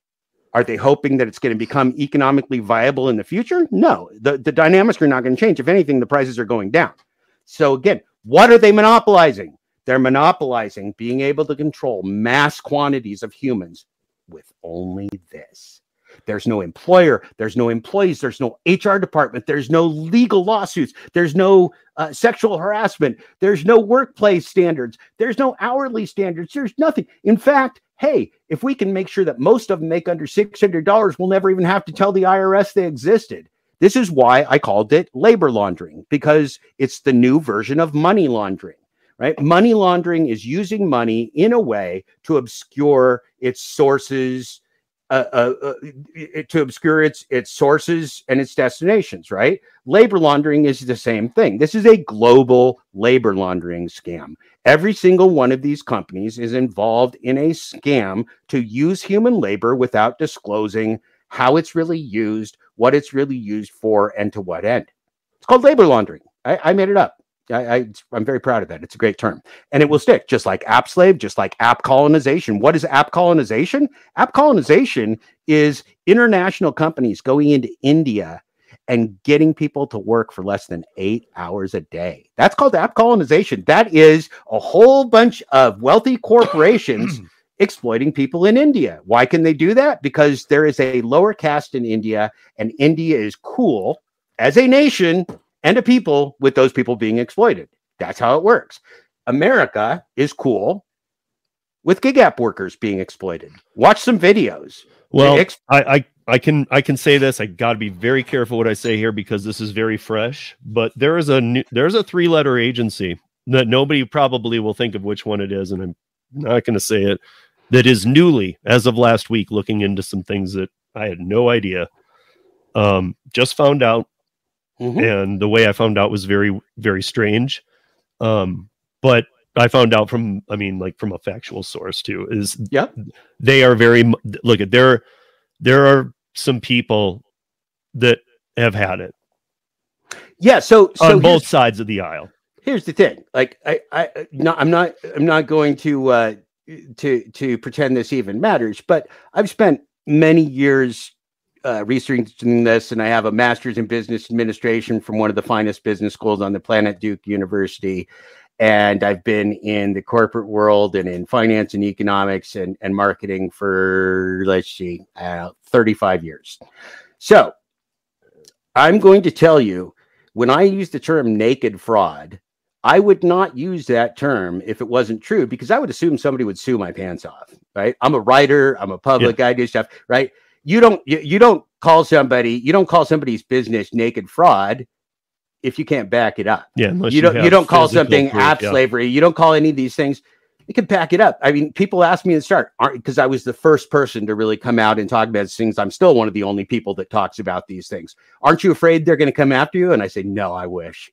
Are they hoping that it's going to become economically viable in the future? No, the, the dynamics are not going to change. If anything, the prices are going down. So, again, what are they monopolizing? They're monopolizing being able to control mass quantities of humans with only this. There's no employer, there's no employees, there's no HR department, there's no legal lawsuits, there's no uh, sexual harassment, there's no workplace standards, there's no hourly standards, there's nothing. In fact, hey, if we can make sure that most of them make under $600, we'll never even have to tell the IRS they existed. This is why I called it labor laundering because it's the new version of money laundering right? Money laundering is using money in a way to obscure its sources, uh, uh, uh, to obscure its its sources and its destinations, right? Labor laundering is the same thing. This is a global labor laundering scam. Every single one of these companies is involved in a scam to use human labor without disclosing how it's really used, what it's really used for, and to what end. It's called labor laundering. I, I made it up. I, I am very proud of that. It's a great term, and it mm-hmm. will stick. Just like app slave, just like app colonization. What is app colonization? App colonization is international companies going into India and getting people to work for less than eight hours a day. That's called app colonization. That is a whole bunch of wealthy corporations. exploiting people in India. Why can they do that? Because there is a lower caste in India, and India is cool as a nation and a people with those people being exploited. That's how it works. America is cool with gig app workers being exploited. Watch some videos. Well, I, I I can I can say this. I got to be very careful what I say here because this is very fresh. But there is a new, there's a three letter agency that nobody probably will think of which one it is, and I'm not going to say it. That is newly, as of last week, looking into some things that I had no idea. Um, just found out Mm-hmm. And the way I found out was very, very strange. Um, but I found out from, I mean, like from a factual source too, is yeah, they are very look at there. There are some people that have had it. Yeah, so, so on both sides of the aisle. Here's the thing: like, I, I, not, I'm not, I'm not going to, uh, to, to pretend this even matters, but I've spent many years uh, researching this, and I have a master's in business administration from one of the finest business schools on the planet, Duke University. And I've been in the corporate world and in finance and economics and, and marketing for, let's see, uh, 35 years. So I'm going to tell you when I use the term naked fraud, I would not use that term if it wasn't true because I would assume somebody would sue my pants off, right? I'm a writer, I'm a public, yeah. I do stuff, right? You don't you, you don't call somebody you don't call somebody's business naked fraud if you can't back it up. Yeah, you don't you don't call something proof, app yeah. slavery. You don't call any of these things. You can back it up. I mean, people ask me the start because I was the first person to really come out and talk about these things. I'm still one of the only people that talks about these things. Aren't you afraid they're going to come after you? And I say, no, I wish,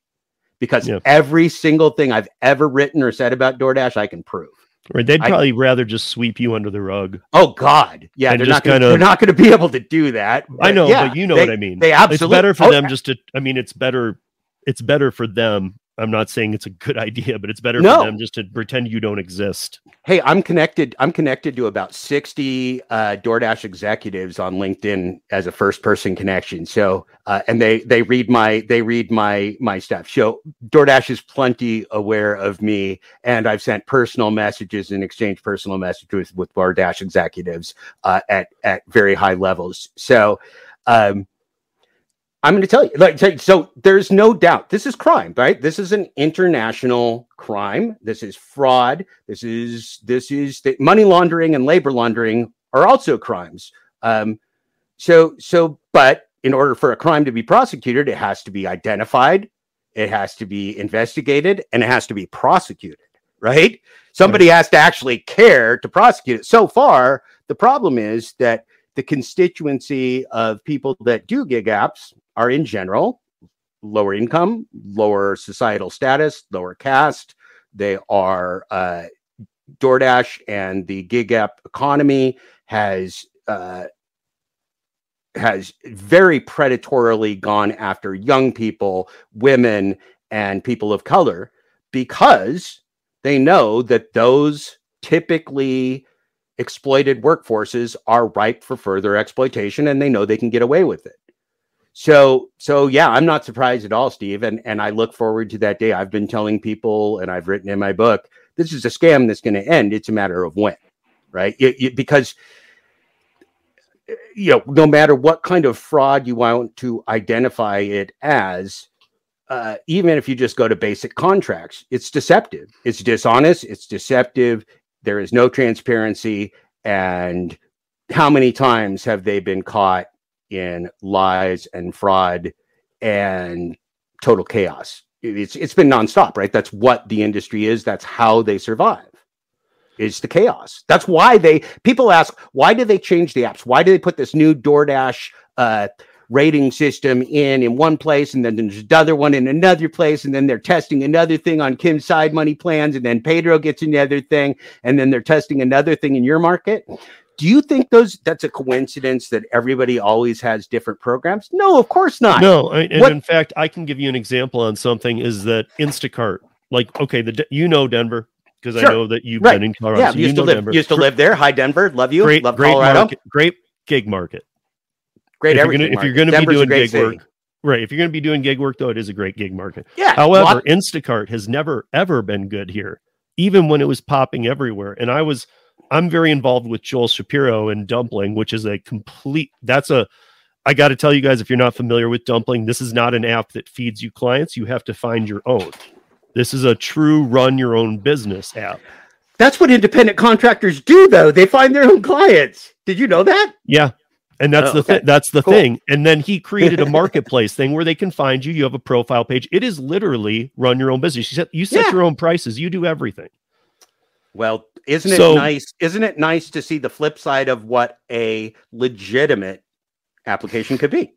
because yeah. every single thing I've ever written or said about DoorDash, I can prove. Right, they'd probably I, rather just sweep you under the rug. Oh God, yeah, they're not, gonna, kinda, they're not going to be able to do that. I know, yeah, but you know they, what I mean. They absolutely. It's better for oh, them just to. I mean, it's better. It's better for them I'm not saying it's a good idea, but it's better no. for them just to pretend you don't exist. Hey, I'm connected. I'm connected to about 60 uh, DoorDash executives on LinkedIn as a first person connection. So, uh, and they they read my they read my my stuff. So DoorDash is plenty aware of me, and I've sent personal messages and exchanged personal messages with DoorDash executives uh, at at very high levels. So. Um, I'm going to tell you, like, so there's no doubt this is crime, right? This is an international crime. This is fraud. This is this is the, money laundering and labor laundering are also crimes. Um, so so, but in order for a crime to be prosecuted, it has to be identified, it has to be investigated, and it has to be prosecuted. Right? Somebody right. has to actually care to prosecute it. So far, the problem is that the constituency of people that do gig apps are in general lower income, lower societal status, lower caste. They are uh, DoorDash and the gig app economy has uh, has very predatorily gone after young people, women, and people of color because they know that those typically exploited workforces are ripe for further exploitation and they know they can get away with it. So, so yeah, I'm not surprised at all, Steve, and and I look forward to that day. I've been telling people, and I've written in my book, this is a scam that's going to end. It's a matter of when, right? It, it, because you know, no matter what kind of fraud you want to identify it as, uh, even if you just go to basic contracts, it's deceptive. It's dishonest. It's deceptive. There is no transparency. And how many times have they been caught in lies and fraud and total chaos? It's it's been nonstop, right? That's what the industry is. That's how they survive. Is the chaos. That's why they people ask why do they change the apps? Why do they put this new DoorDash uh, rating system in in one place and then there's another one in another place and then they're testing another thing on Kim's side money plans and then Pedro gets another thing and then they're testing another thing in your market do you think those that's a coincidence that everybody always has different programs? No, of course not. No, I, and what? in fact, I can give you an example on something. Is that Instacart? Like, okay, the you know Denver because sure. I know that you've right. been in Colorado. Yeah, so used to live Denver. used to live there. Hi, Denver. Love you. Great, Love great Colorado. Market, great gig market. Great if everything. You're gonna, if you're going to be doing gig city. work, right? If you're going to be doing gig work, though, it is a great gig market. Yeah. However, lot- Instacart has never ever been good here, even when it was popping everywhere. And I was I'm very involved with Joel Shapiro and Dumpling, which is a complete that's a I got to tell you guys if you're not familiar with Dumpling, this is not an app that feeds you clients. You have to find your own. This is a true run your own business app. That's what independent contractors do though. They find their own clients. Did you know that? Yeah. And that's oh, the okay. thing. That's the cool. thing. And then he created a marketplace thing where they can find you. You have a profile page. It is literally run your own business. You set, you set yeah. your own prices. You do everything. Well, isn't it so, nice? Isn't it nice to see the flip side of what a legitimate application could be?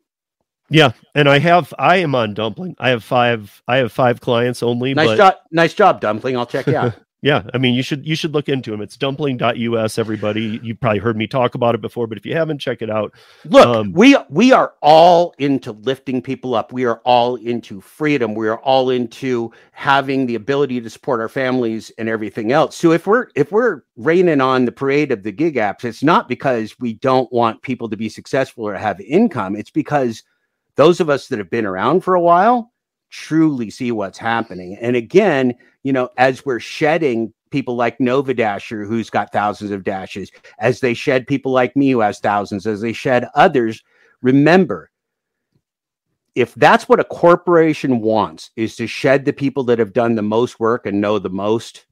Yeah, and I have I am on Dumpling. I have five I have five clients only. Nice but... job, nice job, Dumpling. I'll check you out. Yeah, I mean, you should you should look into them. It's dumpling.us. Everybody, you probably heard me talk about it before, but if you haven't, check it out. Look, um, we we are all into lifting people up. We are all into freedom. We are all into having the ability to support our families and everything else. So if we're if we're raining on the parade of the gig apps, it's not because we don't want people to be successful or have income. It's because those of us that have been around for a while truly see what's happening. And again you know, as we're shedding people like Nova Dasher, who's got thousands of dashes, as they shed people like me, who has thousands, as they shed others, remember, if that's what a corporation wants, is to shed the people that have done the most work and know the most,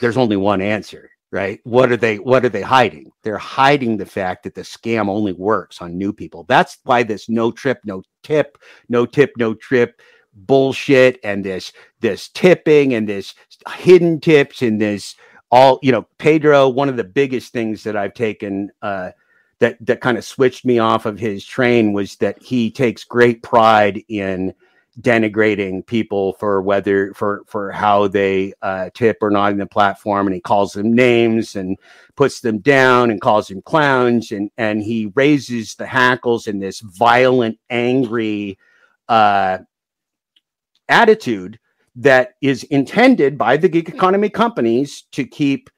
there's only one answer, right? What are they what are they hiding? They're hiding the fact that the scam only works on new people. That's why this no trip, no tip, no tip, no trip bullshit and this this tipping and this hidden tips and this all you know pedro one of the biggest things that i've taken uh that that kind of switched me off of his train was that he takes great pride in denigrating people for whether for for how they uh, tip or not in the platform. And he calls them names and puts them down and calls them clowns. And and he raises the hackles in this violent angry uh attitude that is intended by the gig economy companies to keep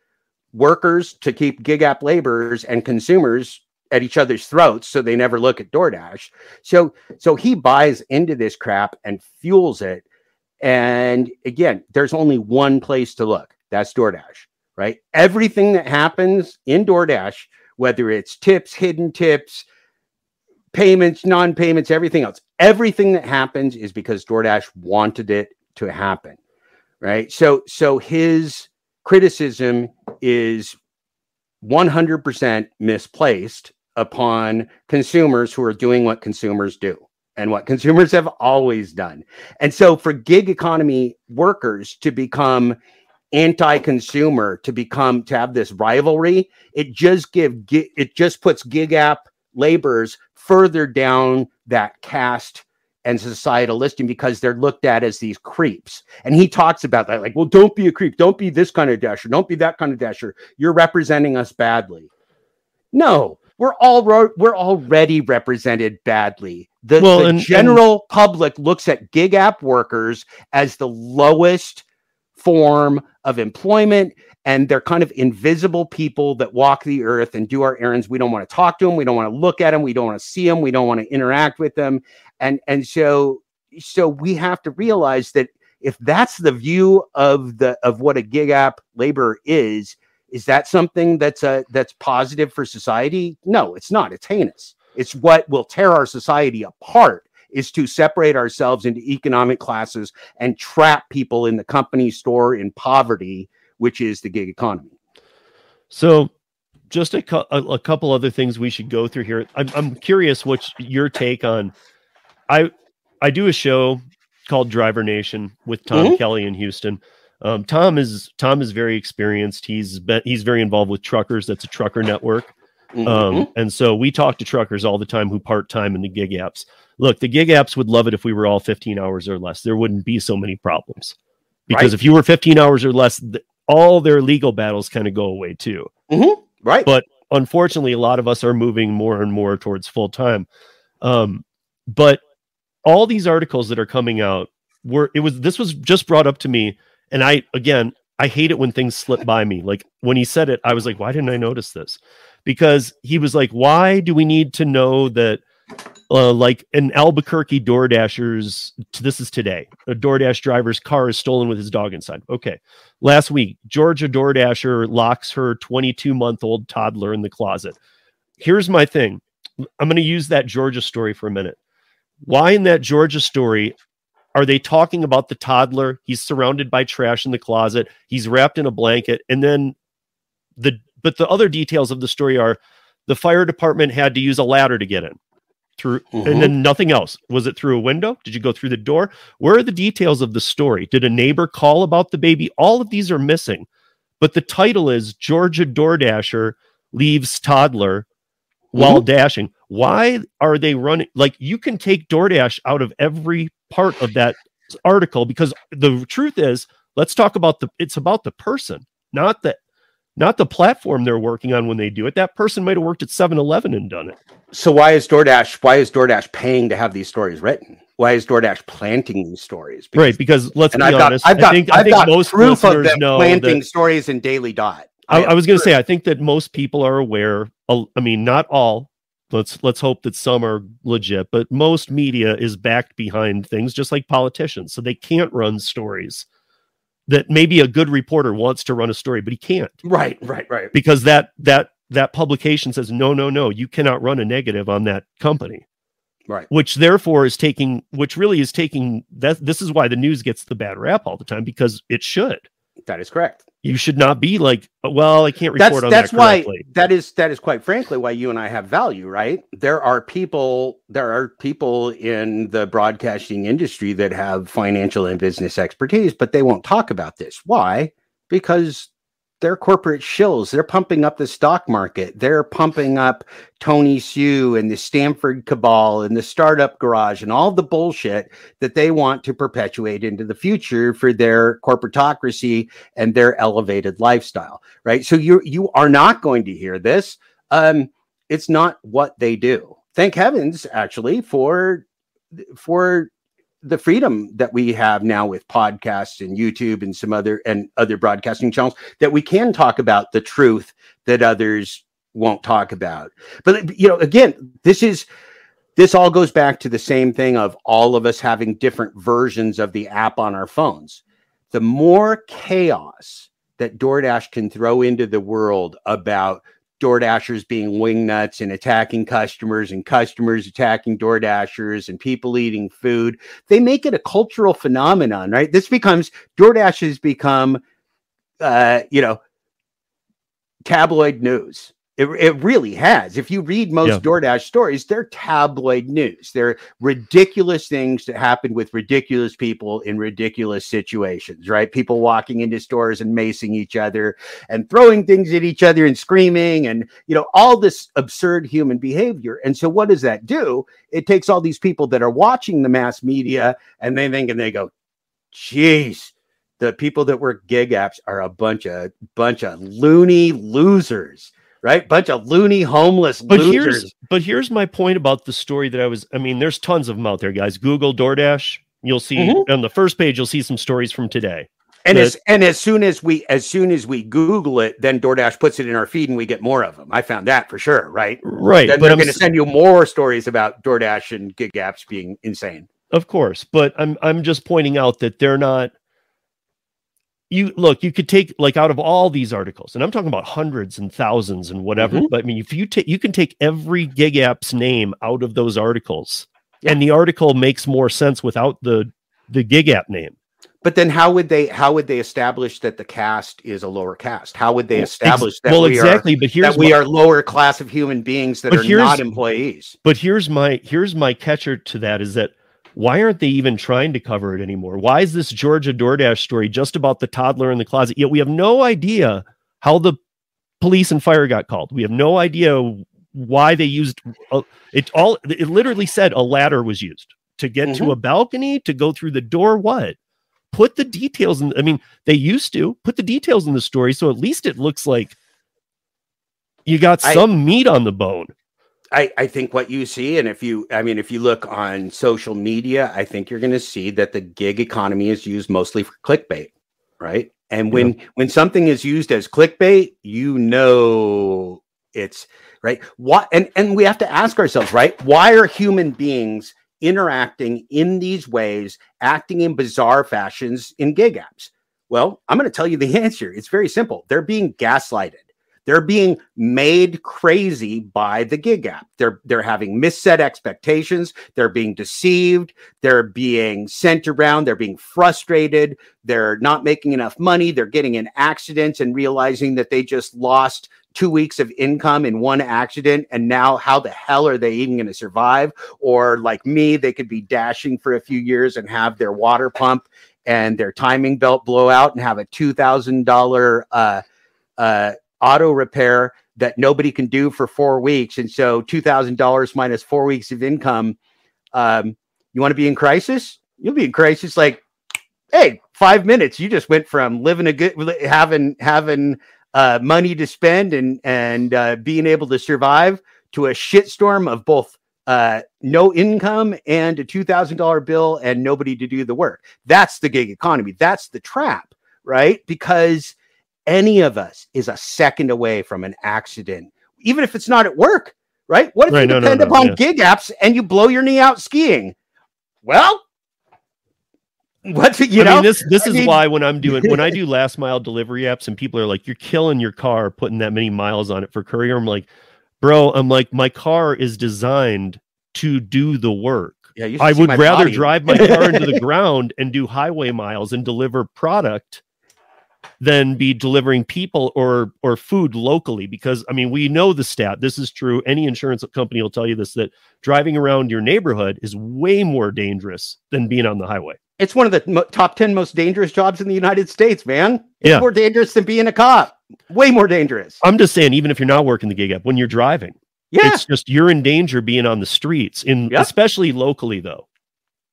workers, to keep gig app laborers and consumers at each other's throats so they never look at DoorDash. So so he buys into this crap and fuels it. And again, there's only one place to look. That's DoorDash, right? Everything that happens in DoorDash, whether it's tips, hidden tips, payments, non-payments, everything else. Everything that happens is because DoorDash wanted it to happen. Right. So so his criticism is 100% misplaced upon consumers who are doing what consumers do and what consumers have always done. And so for gig economy workers to become anti-consumer to become to have this rivalry it just give it just puts gig app laborers further down that caste and societal listing because they're looked at as these creeps. And he talks about that like, well, don't be a creep. Don't be this kind of dasher. Don't be that kind of dasher. You're representing us badly. No, we're all we're already represented badly. The, well, the and, general and... public looks at gig app workers as the lowest form of employment and they're kind of invisible people that walk the earth and do our errands we don't want to talk to them we don't want to look at them we don't want to see them we don't want to interact with them and and so so we have to realize that if that's the view of the of what a gig app labor is Is that something that's uh, that's positive for society? No, it's not. It's heinous. It's what will tear our society apart is to separate ourselves into economic classes and trap people in the company store in poverty, which is the gig economy. So, just a, cu- a, a couple other things we should go through here. I'm, I'm curious what's your take on. I I do a show called Driver Nation with Tom Mhm. Kelly in Houston. Um, Tom is Tom is very experienced. He's been he's very involved with truckers. That's a trucker network. Mhm. Um, and so we talk to truckers all the time who part time in the gig apps. Look, the gig apps would love it if we were all 15 hours or less. There wouldn't be so many problems because Right. if you were 15 hours or less, th- all their legal battles kind of go away too. right. but- Unfortunately, a lot of us are moving more and more towards full time. Um, but all these articles that are coming out were it was this was just brought up to me, and I again I hate it when things slip by me. Like when he said it, I was like, why didn't I notice this? Because he was like, why do we need to know that? Uh, like an Albuquerque DoorDashers, this is today. A DoorDash driver's car is stolen with his dog inside. Okay. Last week, Georgia DoorDasher locks her 22 month old toddler in the closet. Here's my thing I'm going to use that Georgia story for a minute. Why, in that Georgia story, are they talking about the toddler? He's surrounded by trash in the closet, he's wrapped in a blanket, and then the but the other details of the story are the fire department had to use a ladder to get in through Mhm. and then nothing else. Was it through a window? Did you go through the door? Where are the details of the story? Did a neighbor call about the baby? All of these are missing. But the title is georgia doordasher leaves toddler while dashing. Why are they running like you can take doordash out of every part of that article because the truth is let's talk about the it's about the person not the not the platform they're working on when they do it that person might have worked at 7-eleven and done it So why is DoorDash why is DoorDash paying to have these stories written? Why is DoorDash planting these stories? right because let's be I've got honest I've got i think, I've I think got most proof of them know planting that stories in Daily Dot. I, I have was going to say, I think that most people are aware. I mean, not all. Let's let's hope that some are legit, but most media is backed behind things, just like politicians. So they can't run stories that maybe a good reporter wants to run a story, but he can't right, right, right. because that that that publication says no, no, no, you cannot run a negative on that company Right. which therefore is taking which really is taking that this is why the news gets the bad rap all the time because it should That is correct. You should not be like oh, well i can't report That's on that's that why correctly that is that is quite frankly why you and I have value, right? There are people there are people in the broadcasting industry that have financial and business expertise, but they won't talk about this. Why? Because they're corporate shills. They're pumping up the stock market. They're pumping up Tony Xu and the Stanford cabal and the startup garage and all the bullshit that they want to perpetuate into the future for their corporatocracy and their elevated lifestyle. Right. So you you are not going to hear this. Um, it's not what they do. Thank heavens, actually, for for the freedom that we have now with podcasts and YouTube and some other and other broadcasting channels that we can talk about the truth that others won't talk about. But you know, again, this is this all goes back to the same thing of all of us having different versions of the app on our phones. The more chaos that DoorDash can throw into the world about DoorDashers being wing nuts and attacking customers and customers attacking DoorDashers and people eating food, they make it a cultural phenomenon, right? This becomes DoorDash has become, uh, you know, tabloid news. It, it really has. If you read most Yeah. DoorDash stories, they're tabloid news. They're ridiculous things that happen with ridiculous people in ridiculous situations, right? People walking into stores and macing each other and throwing things at each other and screaming and, you know, all this absurd human behavior. And so what does that do? It takes all these people that are watching the mass media and they think and they go, geez, the people that work gig apps are a bunch of bunch of loony losers, right? Bunch of loony homeless But losers. here's but here's my point about the story that I was. I mean, there's tons of them out there, guys. Google DoorDash. You'll see Mhm. on the first page. You'll see some stories from today. and that- as and as soon as we as soon as we Google it, then DoorDash puts it in our feed and we get more of them. I found that for sure, right? Right, Then but they're I'm going to send you more stories about DoorDash and gig apps being insane. of course. But I'm I'm just pointing out that they're not. You look, you could take like out of all these articles, and I'm talking about hundreds and thousands and whatever. Mhm. But I mean, if you take, you can take every gig app's name out of those articles, Yeah. and the article makes more sense without the the gig app name. But then how would they how would they establish that the cast is a lower caste? How would they Ex- establish that well, we exactly. but are here's that we my- are lower class of human beings that are not employees? But here's my here's my catcher to that is that why aren't they even trying to cover it anymore? Why is this Georgia DoorDash story just about the toddler in the closet? Yet we have no idea how the police and fire got called. We have no idea why they used uh, it. All it literally said a ladder was used to get to Mhm. a balcony to go through the door. What? Put the details in. I mean, they used to put the details in the story, so at least it looks like you got I- some meat on the bone. I, I think what you see, and if you, I mean, if you look on social media, I think you're going to see that the gig economy is used mostly for clickbait, right? And when when something is used as clickbait, you know it's right. What and and we have to ask ourselves, right? Why are human beings interacting in these ways, acting in bizarre fashions in gig apps? Well, I'm going to tell you the answer. It's very simple. They're being gaslighted. They're being made crazy by the gig app. They're they're having misset expectations. They're being deceived. They're being sent around. They're being frustrated. They're not making enough money. They're getting in accidents and realizing that they just lost two weeks of income in one accident. And now, how the hell are they even going to survive? Or like me, they could be dashing for a few years and have their water pump and their timing belt blow out and have a two thousand dollar uh, uh, auto repair that nobody can do for four weeks. And so $2,000 minus four weeks of income. Um, you want to be in crisis? You'll be in crisis like, hey, five minutes. You just went from living a good, having, having uh, money to spend and, and uh, being able to survive to a shitstorm of both uh, no income and a $2,000 bill and nobody to do the work. That's the gig economy. That's the trap, right? Because any of us is a second away from an accident, even if it's not at work, right? What if Right, you no, no, depend no, upon yeah. gig apps and you blow your knee out skiing? Well, what you I know? mean, this this I is mean- why when I'm doing when I do last mile delivery apps and people are like, "You're killing your car putting that many miles on it for courier." I'm like, "Bro, I'm like, my car is designed to do the work. yeah, I would rather body. drive my car into the ground and do highway miles and deliver product than be delivering people or or food locally because I mean we know the stat this is true any insurance company will tell you this that driving around your neighborhood is way more dangerous than being on the highway It's one of the mo- top 10 most dangerous jobs in the United States, man. It's Yeah. more dangerous than being a cop. Way more dangerous. I'm just saying even if you're not working the gig up when you're driving Yeah. it's just you're in danger being on the streets in Yep. especially locally though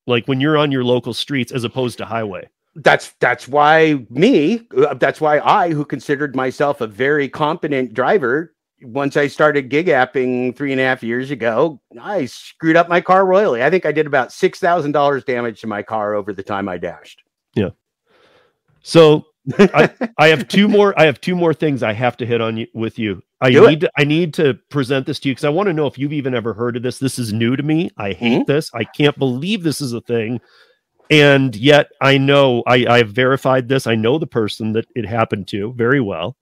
like when you're on your local streets as opposed to highway that's that's why me uh, that's why i who considered myself a very competent driver once i started gig apping three and a half years ago i screwed up my car royally i think i did about six thousand dollars damage to my car over the time i dashed yeah so I, I have two more. I have two more things I have to hit on you with you. I Do it. need to. I need to present this to you because I want to know if you've even ever heard of this. This is new to me. I hate Mm-hmm. this. I can't believe this is a thing. And yet I know I I've verified this. I know the person that it happened to very well.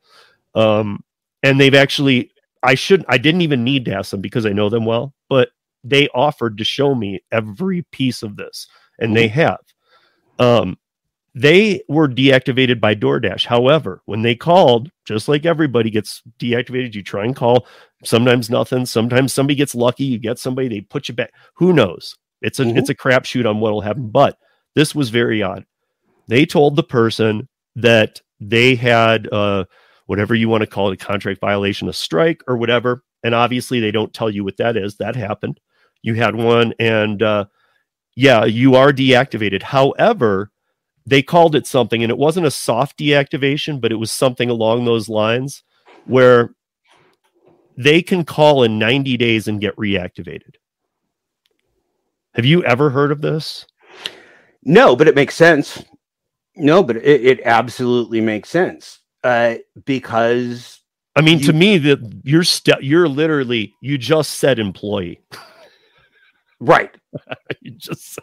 Um, and they've actually. I shouldn't, I didn't even need to ask them because I know them well. But they offered to show me every piece of this, and they have. Um, they were deactivated by DoorDash. However, when they called, just like everybody gets deactivated, you try and call. Sometimes nothing. Sometimes somebody gets lucky. You get somebody, they put you back. Who knows? It's a Mhm. it's a crapshoot on what'll happen. But this was very odd. They told the person that they had uh whatever you want to call it, a contract violation, a strike or whatever. And obviously they don't tell you what that is. That happened. You had one, and uh yeah, you are deactivated. However, they called it something and it wasn't a soft deactivation but it was something along those lines where they can call in 90 days and get reactivated have you ever heard of this no but it makes sense. No but it, it absolutely makes sense uh because i mean to me that you're st- you're literally you just said employee. Right. You just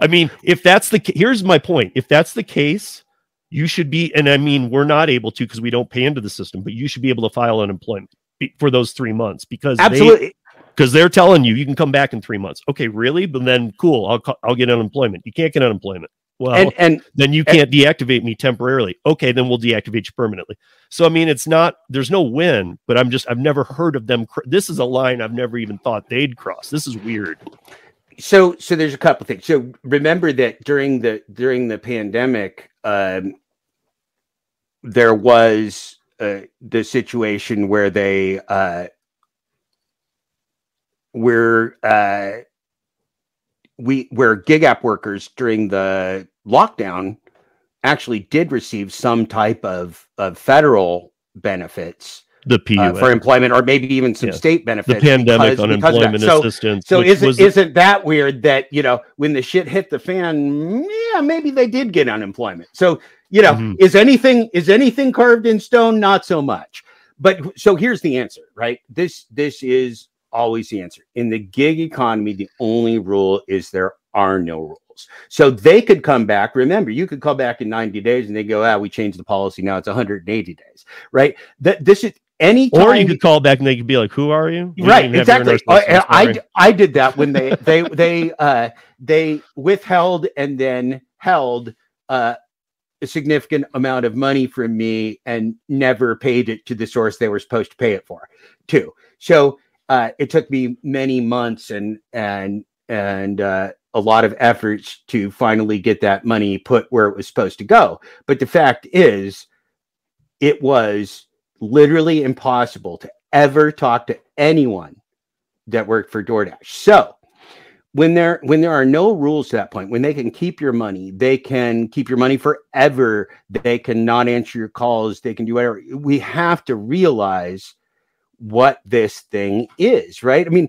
i mean if that's the ca- here's my point. If that's the case you should be, and I mean, we're not able to because we don't pay into the system, but you should be able to file unemployment for those three months because they- Absolutely. Because they're telling you you can come back in three months. Okay, really? But then cool, I'll I'll get unemployment. You can't get unemployment. Well, and and then you can't deactivate me temporarily. Okay, then we'll deactivate you permanently. So I mean, it's not there's no win, but I'm just I've never heard of them. Cr- this is a line I've never even thought they'd cross. This is weird. so so there's a couple things. So remember that during the during the pandemic, um, there was uh, the situation where they uh, where uh, we where gig app workers during the lockdown actually did receive some type of of federal benefits The PUA, uh, for employment or maybe even some Yeah. state benefits. the pandemic because- because unemployment So- assistance. so isn't was- isn't that weird that you know when the shit hit the fan, yeah, maybe they did get unemployment. So you know, Mhm. is anything is anything carved in stone? Not so much. But so here's the answer, right? This this is always the answer. In the gig economy, the only rule is there are no rules. So they could come back. Remember, you could come back in 90 days and they go, ah, we changed the policy. Now it's 180 days, right? That this is any or you could call back and they could be like, "Who are you?" You right didn't even have your exactly I, I, I did that when they they they uh they withheld and then held uh a significant amount of money from me and never paid it to the source they were supposed to pay it for too so uh it took me many months and and and uh a lot of efforts to finally get that money put where it was supposed to go but the fact is it was literally impossible to ever talk to anyone that worked for DoorDash. So when there when there are no rules to that point, when they can keep your money, they can keep your money forever. They can not answer your calls. They can do whatever. We have to realize what this thing is, right? I mean,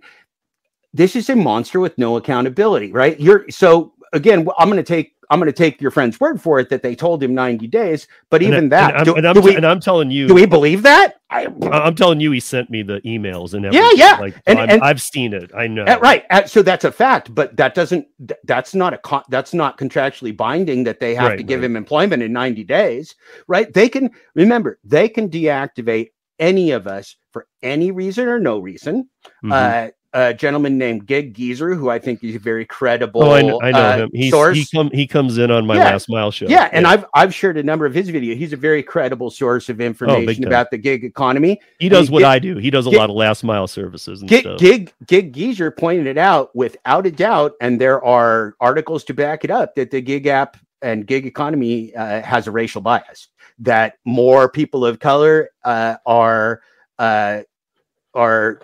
this is a monster with no accountability, right? You're so again. I'm going to take I'm going to take your friend's word for it that they told him 90 days, but And even that, and I'm, and I'm we and I'm telling you, do we believe that? I, I'm telling you, he sent me the emails and everything. yeah. Like, And- and- I've seen it. I know. Right. So that's a fact, but that doesn't. That's not a. Con- that's not contractually binding that they have Right, to give right. him employment in ninety days. Right. They can remember. They can deactivate any of us for any reason or no reason. Mhm. Uh, a gentleman named Gig Geezer, who I think is a very credible. oh, I know, I know uh, him. He's, source. he come he comes in on my Yeah. last mile show. yeah, and I've I've shared a number of his videos. He's a very credible source of information time. about the gig economy. he does and what Gig- I do. He does a Gig- lot of last mile services and Gig, stuff. Gig Gig Geezer pointed it out without a doubt, and there are articles to back it up that the gig app and gig economy uh, has a racial bias. That more people of color uh, are uh, are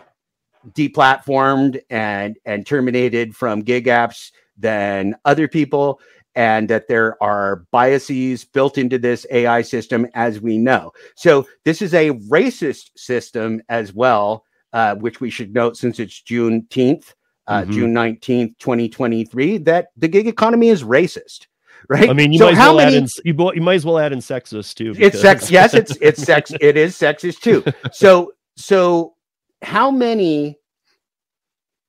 deplatformed and and terminated from gig apps than other people and that there are biases built into this AI system as we know. So this is a racist system as well uh, which we should note since it's Juneteenth, uh, Mhm. June 19th, 2023, that the gig economy is racist, right? I mean, you so might as how well many, add in you, you might as well add in sexist too. it's sex. Yes, it's it's sex. It is sexist too. So so how many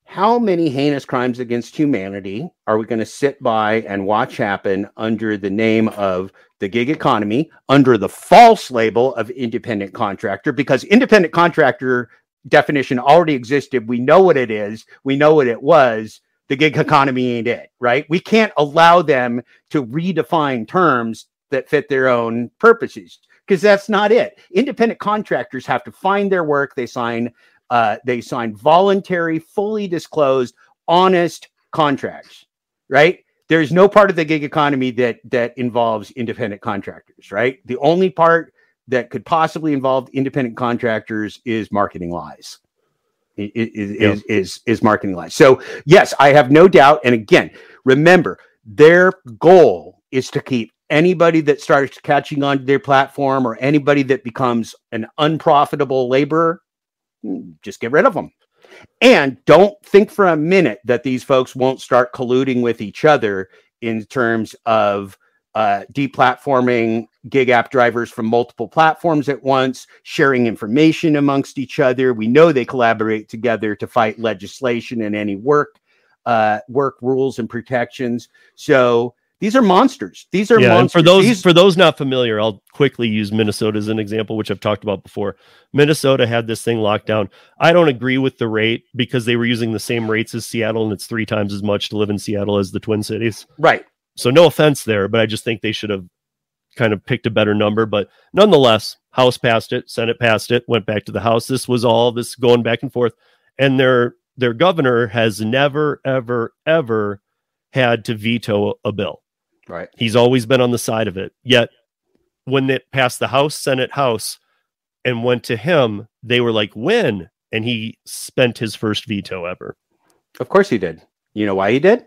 how many heinous crimes against humanity are we going to sit by and watch happen under the name of the gig economy, under the false label of independent contractor? Because independent contractor definition already existed. We know what it is. We know what it was. The gig economy ain't it, right? We can't allow them to redefine terms that fit their own purposes because that's not it. Independent contractors have to find their work. They sign, uh, they sign voluntary, fully disclosed, honest contracts, right? There's no part of the gig economy that that involves independent contractors, right? The only part that could possibly involve independent contractors is marketing lies. Is, Yeah. is, is, is marketing lies. So yes, I have no doubt. And again, remember their goal is to keep anybody that starts catching on to their platform or anybody that becomes an unprofitable laborer, mm, just get rid of them. And don't think for a minute that these folks won't start colluding with each other in terms of uh, deplatforming gig app drivers from multiple platforms at once, sharing information amongst each other. We know they collaborate together to fight legislation and any work uh, work rules and protections. So These are monsters. These are yeah, monsters. for those These- for those not familiar, I'll quickly use Minnesota as an example, which I've talked about before. Minnesota had this thing locked down. I don't agree with the rate because they were using the same rates as Seattle, and it's three times as much to live in Seattle as the Twin Cities. right. So no offense there, but I just think they should have kind of picked a better number. But nonetheless, House passed it, Senate passed it, went back to the House. This was all this going back and forth, and their their governor has never, ever, ever had to veto a bill. Right. He's always been on the side of it. Yet when it passed the House, Senate, House, and went to him, they were like, "When?" And he spent his first veto ever Of course he did. You know why he did?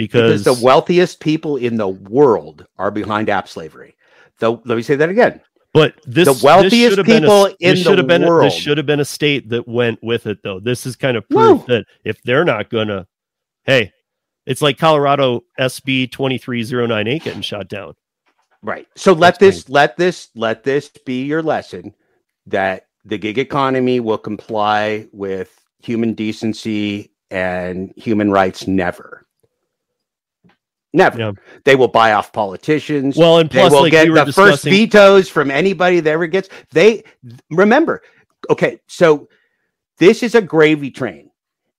Because, Because the wealthiest people in the world are behind app slavery. Though, let me say that again. But this The wealthiest should have been a- people this in the have been a- world. this should have been a state that went with it, though. This is kind of proof No. that if they're not gonna, hey, it's like Colorado SB twenty three zero oh nine eight getting shot down. Right. So let That's this let this let this be your lesson that the gig economy will comply with human decency and human rights never. Never. Yeah. They will buy off politicians. Well, and they will like get we the first vetoes from anybody that ever gets. They remember. Okay, so this is a gravy train,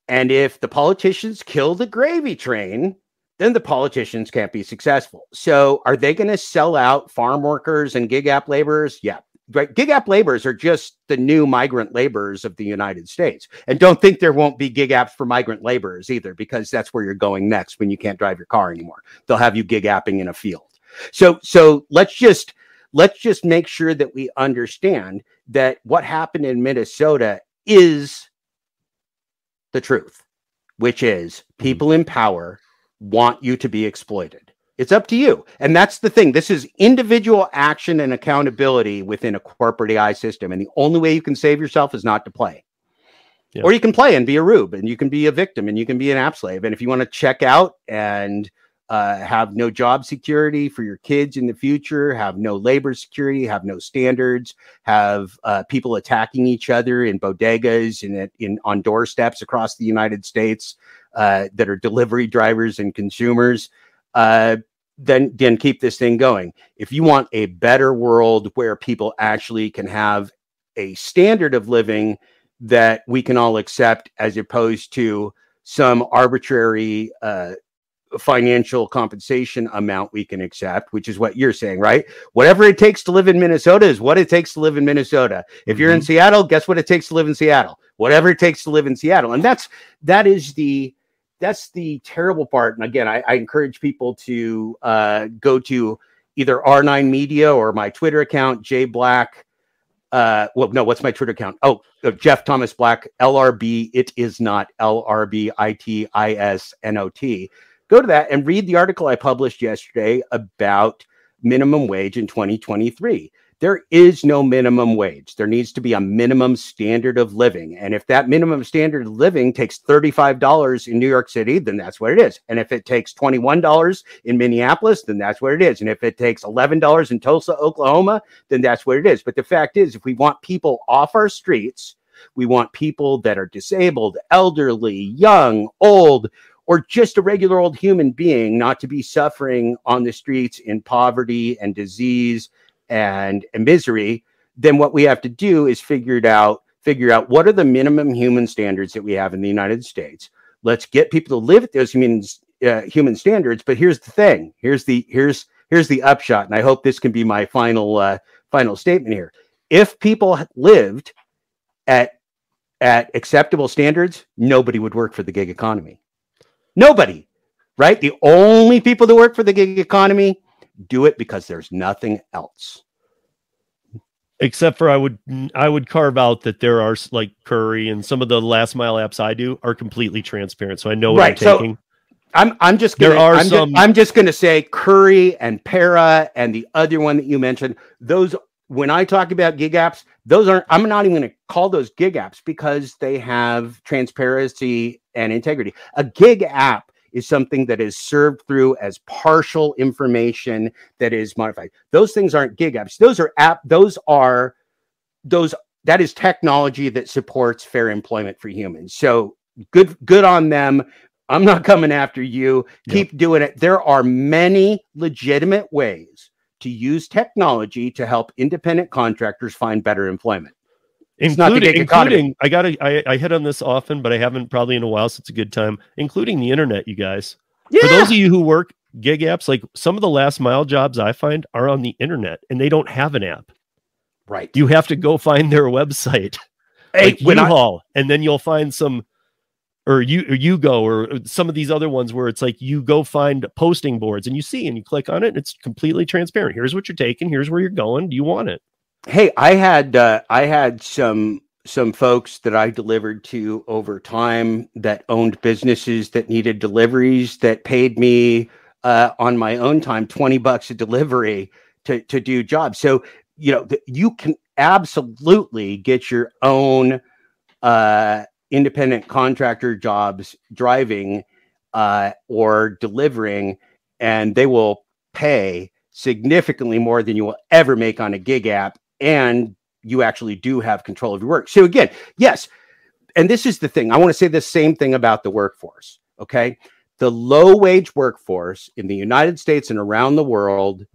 and if the politicians kill the gravy train, then the politicians can't be successful. So, are they going to sell out farm workers and gig app laborers? Yeah. Right. Gig app laborers are just the new migrant laborers of the United States. And don't think there won't be gig apps for migrant laborers either, because that's where you're going next when you can't drive your car anymore. They'll have you gig apping in a field. So so let's just let's just make sure that we understand that what happened in Minnesota is the truth, which is mm-hmm. people in power want you to be exploited. It's up to you. And that's the thing. This is individual action and accountability within a corporate AI system. And the only way you can save yourself is not to play. Yeah. Or you can play and be a rube and you can be a victim and you can be an app slave. And if you want to check out and uh, have no job security for your kids in the future, have no labor security, have no standards, have uh, people attacking each other in bodegas and in, in on doorsteps across the United States uh, that are delivery drivers and consumers. Then, then keep this thing going. If you want a better world where people actually can have a standard of living that we can all accept, as opposed to some arbitrary uh, financial compensation amount we can accept, which is what you're saying, right? Whatever it takes to live in Minnesota is what it takes to live in Minnesota. If you're in Seattle, guess what it takes to live in Seattle? Whatever it takes to live in Seattle. And that's that is the that's the terrible part. And again, I, I encourage people to uh, go to either R9 Media or my Twitter account, J Black. Uh, well, no, what's my Twitter account? Oh, uh, Jeff Thomas Black, LRB. It is not LRB, I T I S N O T. Go to that and read the article I published yesterday about minimum wage in 2023. There is no minimum wage. There needs to be a minimum standard of living. And if that minimum standard of living takes $35 in New York City, then that's what it is. And if it takes $21 in Minneapolis, then that's what it is. And if it takes $11 in Tulsa, Oklahoma, then that's what it is. But the fact is, if we want people off our streets, we want people that are disabled, elderly, young, old, or just a regular old human being not to be suffering on the streets in poverty and disease and, and misery, then what we have to do is figure it out, figure out what are the minimum human standards that we have in the United States. Let's get people to live at those human uh, human standards. But here's the thing. Here's the here's here's the upshot, and I hope this can be my final uh, final statement here. If people lived at at acceptable standards, nobody would work for the gig economy. Nobody, right? The only people that work for the gig economy do it because there's nothing else. except for I would I would carve out that there are like Curri and some of the last mile apps I do are completely transparent, so I know what Right, I'm so- taking. I'm I'm just There gonna are I'm, some- I'm just gonna say Curri and Para and the other one that you mentioned. Those when I talk about gig apps, those aren't. I'm not even gonna call those gig apps because they have transparency and integrity. A gig app is something that is served through as partial information that is modified. Those things aren't gig apps. Those are app. Those are those. That is technology that supports fair employment for humans. So good good on them I'm not coming after you. Keep doing it. There are many legitimate ways to use technology to help independent contractors find better employment. It's not the including, including I got I, I hit on this often, but I haven't probably in a while, so it's a good time. Including the internet, you guys. Yeah. For those of you who work gig apps, like some of the last mile jobs I find are on the internet, and they don't have an app. right. You have to go find their website, Hey, like when I- U-Haul, and then you'll find some, or you or you go or some of these other ones where it's like you go find posting boards and you see and you click on it, and it's completely transparent. Here's what you're taking. Here's where you're going. Do you want it? Hey i had uh, i had some some folks that i delivered to over time that owned businesses that needed deliveries that paid me uh, on my own time 20 bucks a delivery to to do jobs. So you know you can absolutely get your own uh independent contractor jobs driving uh or delivering and they will pay significantly more than you will ever make on a gig app and you actually do have control of your work. So again, yes, and this is the thing. I want to say the same thing about the workforce, okay? The low wage workforce in the United States and around the world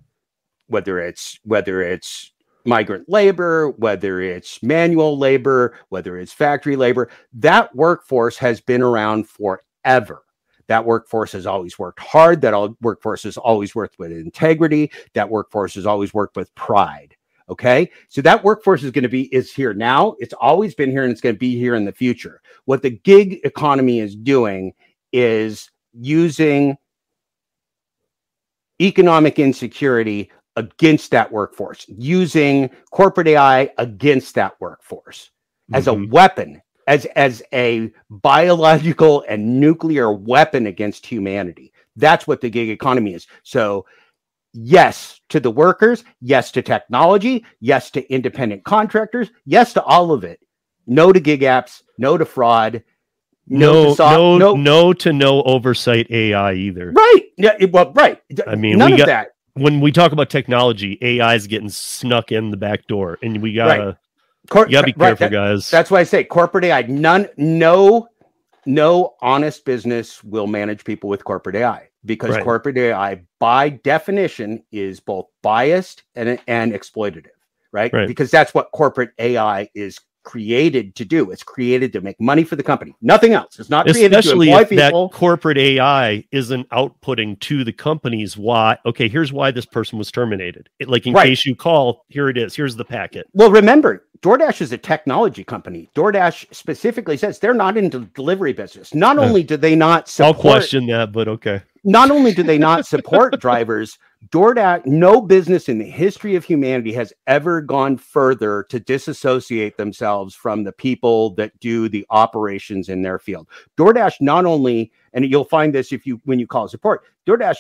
whether it's whether it's migrant labor, whether it's manual labor, whether it's factory labor, that workforce has been around forever. That workforce has always worked hard. That all workforce has always worked with integrity. That workforce has always worked with pride. Okay. So that workforce is going to be, is here now. It's always been here and it's going to be here in the future. What the gig economy is doing is using economic insecurity against that workforce, using corporate AI against that workforce as a Mhm. weapon, as as a biological and nuclear weapon against humanity. That's what the gig economy is. So, yes to the workers, yes to technology, yes to independent contractors, yes to all of it. No to gig apps, no to fraud, no, to soft- no, no- no to no oversight AI either. Right. Yeah. it- Well, right. I mean, none we of got- that. When we talk about technology, AI is getting snuck in the back door, and we gotta Cor- you gotta be right, careful, that- guys. That's why I say corporate AI. None, no, no honest business will manage people with corporate AI because Right. corporate AI, by definition, is both biased and and exploitative, right? Right. Because that's what corporate AI is created to do. It's created to make money for the company, nothing else. It's not created especially to employ if that corporate AI isn't outputting to the companies why okay here's why this person was terminated It- like in Right. case you call here it is here's the packet Well, remember, DoorDash is a technology company. DoorDash specifically says they're not into the delivery business. Not only do they not I'll question that but okay not only do they not support drivers, DoorDash, no business in the history of humanity has ever gone further to disassociate themselves from the people that do the operations in their field. DoorDash not only, and you'll find this if you when you call support, DoorDash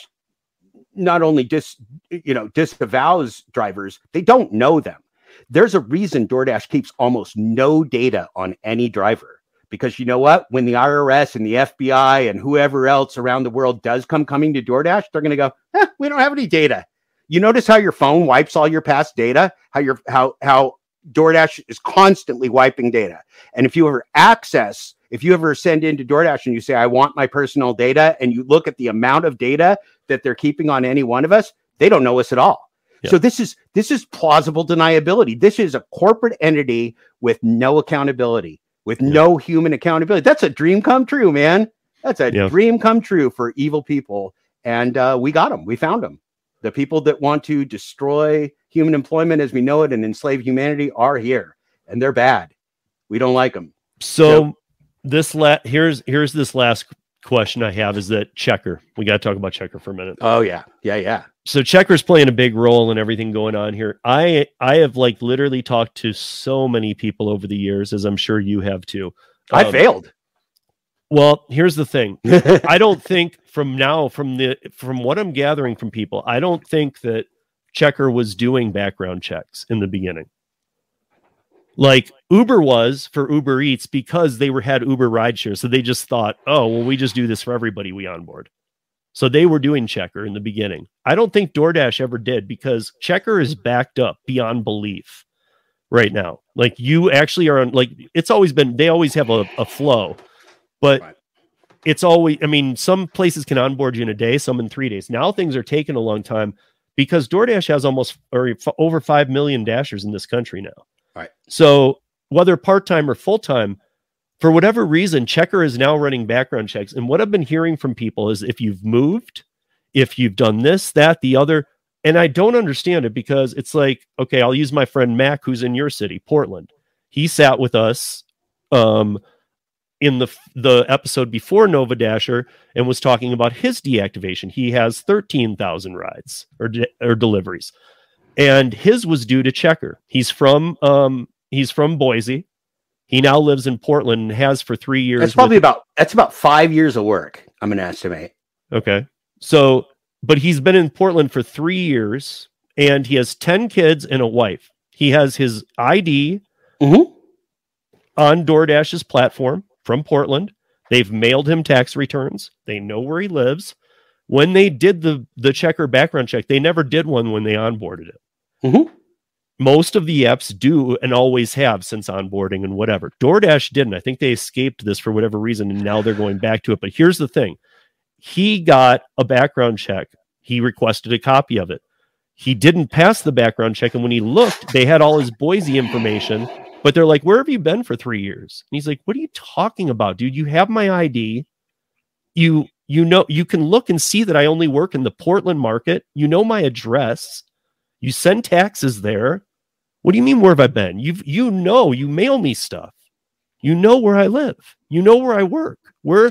not only dis you know disavows drivers, they don't know them. There's a reason DoorDash keeps almost no data on any driver because you know what? When the IRS and the FBI and whoever else around the world does come coming to DoorDash, they're going to go, eh, "We don't have any data." You notice how your phone wipes all your past data? How your how how DoorDash is constantly wiping data. And if you ever access, if you ever send into DoorDash and you say, "I want my personal data," and you look at the amount of data that they're keeping on any one of us, they don't know us at all. Yeah. So this is this is plausible deniability. This is a corporate entity with no accountability, with Yeah. no human accountability. That's a dream come true, man. That's a Yeah. dream come true for evil people. And uh, we got them. We found them. The people that want to destroy human employment as we know it and enslave humanity are here, and they're bad. We don't like them. so this la- here's here's this last question i have is that Checkr we got to talk about Checkr for a minute Oh yeah, yeah, yeah. so Checkr's playing a big role in everything going on here i i have like literally talked to so many people over the years as i'm sure you have too I Um, failed. well here's the thing I don't think from now from the from what I'm gathering from people, I don't think that Checkr was doing background checks in the beginning. Like Uber was for Uber Eats because they were had Uber rideshare. So they just thought, oh, well, we just do this for everybody we onboard. So they were doing Checkr in the beginning. I don't think DoorDash ever did because Checkr is backed up beyond belief right now. Like you actually are on like it's always been they always have a, a flow, but Right. it's always i mean some places can onboard you in a day some in three days now things are taking a long time because doordash has almost or f- over 5 million dashers in this country now Right. so whether part-time or full-time for whatever reason Checkr is now running background checks and what i've been hearing from people is if you've moved if you've done this that the other and i don't understand it because it's like okay i'll use my friend mac who's in your city portland he sat with us um in the the episode before Nova Dasher and was talking about his deactivation. He has 13,000 rides or de- or deliveries. And his was due to Checkr. He's from um he's from Boise. He now lives in Portland and has for 3 years. That's probably about that's about five years of work. I'm gonna estimate. Okay. So, but he's been in Portland for 3 years and he has 10 kids and a wife. He has his ID Mhm. on DoorDash's platform from Portland. They've mailed him tax returns. They know where he lives. When they did the the Checkr background check, they never did one when they onboarded it. Mhm. Most of the apps do and always have since onboarding and whatever. DoorDash didn't. I think they escaped this for whatever reason and now they're going back to it. But here's the thing. He got a background check. He requested a copy of it. He didn't pass the background check and when he looked, they had all his Boise information but they're like, Where have you been for three years? And he's like, What are you talking about, dude? You have my ID. You you know you can look and see that I only work in the Portland market. You know my address. You send taxes there. What do you mean where have I been? You've you know you mail me stuff. You know where I live. You know where I work. Where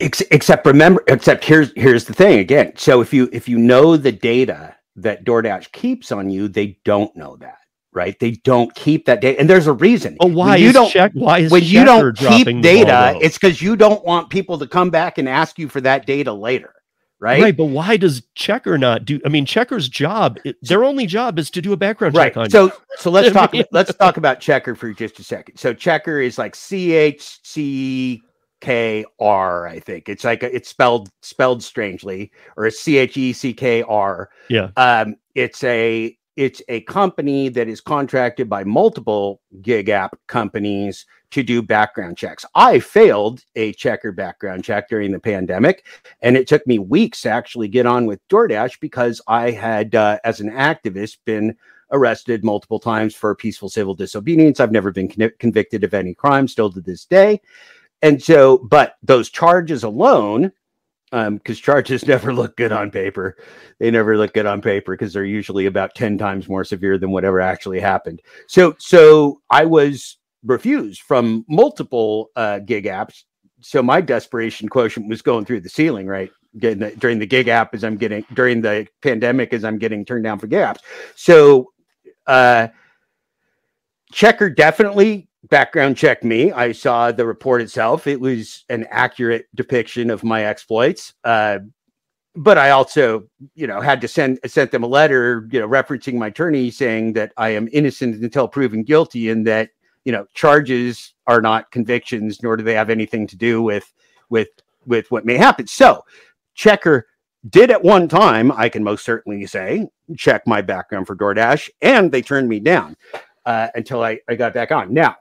Ex- except remember, except here's here's the thing again. So if you if you know the data that DoorDash keeps on you, they don't know that, right? They don't keep that data, and there's a reason. oh why When you is don't check why is when you don't keep data, it's because you don't want people to come back and ask you for that data later, right? right. but why does Checkr not do? I mean, Checkr's job, their only job is to do a background check on Right. you. So so let's talk let's talk about Checkr for just a second. So Checkr is like C H C K R, I think. It's like a, it's spelled spelled strangely, or it's C H E C K R. Yeah. Um, it's a it's a company that is contracted by multiple gig app companies to do background checks. I failed a Checkr background check during the pandemic, and it took me weeks to actually get on with DoorDash because I had, uh, as an activist, been arrested multiple times for peaceful civil disobedience. I've never been con- convicted of any crime still to this day. And so, but those charges alone, because charges never look good on paper, they never look good on paper because they're usually about 10 times more severe than whatever actually happened. So, so I was refused from multiple uh, gig apps. So my desperation quotient was going through the ceiling, right? The, during the gig app as I'm getting during the pandemic as I'm getting turned down for gig apps. So uh Checkr definitely background checked me i saw the report itself it was an accurate depiction of my exploits uh but i also you know had to send sent them a letter you know referencing my attorney saying that i am innocent until proven guilty and that you know charges are not convictions nor do they have anything to do with with with what may happen so Checkr did at one time, I can most certainly say, check my background for DoorDash, and they turned me down uh, until I, I got back on. Now,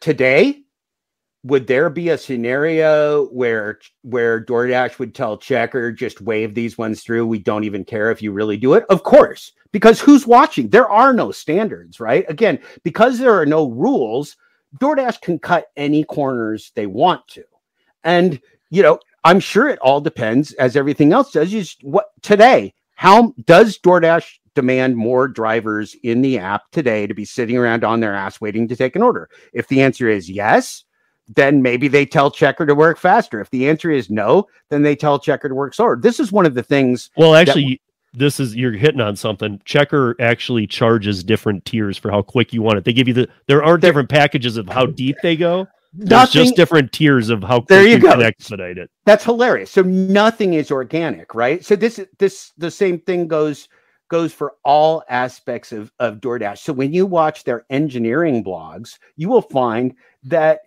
today, would there be a scenario where where DoorDash would tell Checkr just wave these ones through? We don't even care if you really do it. Of course, because who's watching? There are no standards, right? Again, because there are no rules, DoorDash can cut any corners they want to, and you know I'm sure it all depends, as everything else does. Is what today? How does DoorDash demand more drivers in the app today to be sitting around on their ass waiting to take an order? If the answer is yes, then maybe they tell Checkr to work faster. If the answer is no, then they tell Checkr to work slower. This is one of the things. Well, actually, this is you're hitting on something. Checkr actually charges different tiers for how quick you want it. They give you the there There- different packages of how deep they go. There's Nothing, just different tiers of how quick There you go. can expedite it. that's hilarious. So nothing is organic, right? So this is this the same thing goes goes for all aspects of of DoorDash. So when you watch their engineering blogs, you will find that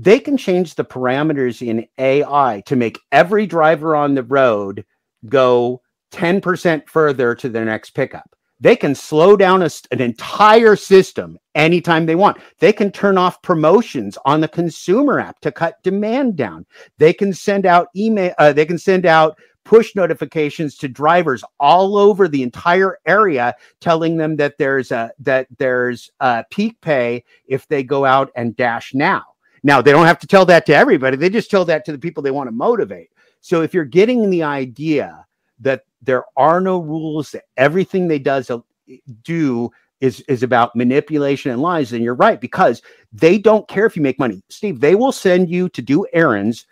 they can change the parameters in AI to make every driver on the road go 10% further to their next pickup. They can slow down a an entire system anytime they want. They can turn off promotions on the consumer app to cut demand down. They can send out email. Uh, they can send out push notifications to drivers all over the entire area telling them that there's a that there's a peak pay if they go out and dash now now they don't have to tell that to everybody they just tell that to the people they want to motivate so if you're getting the idea that there are no rules that everything they does uh, do is is about manipulation and lies then you're right because they don't care if you make money steve they will send you to do errands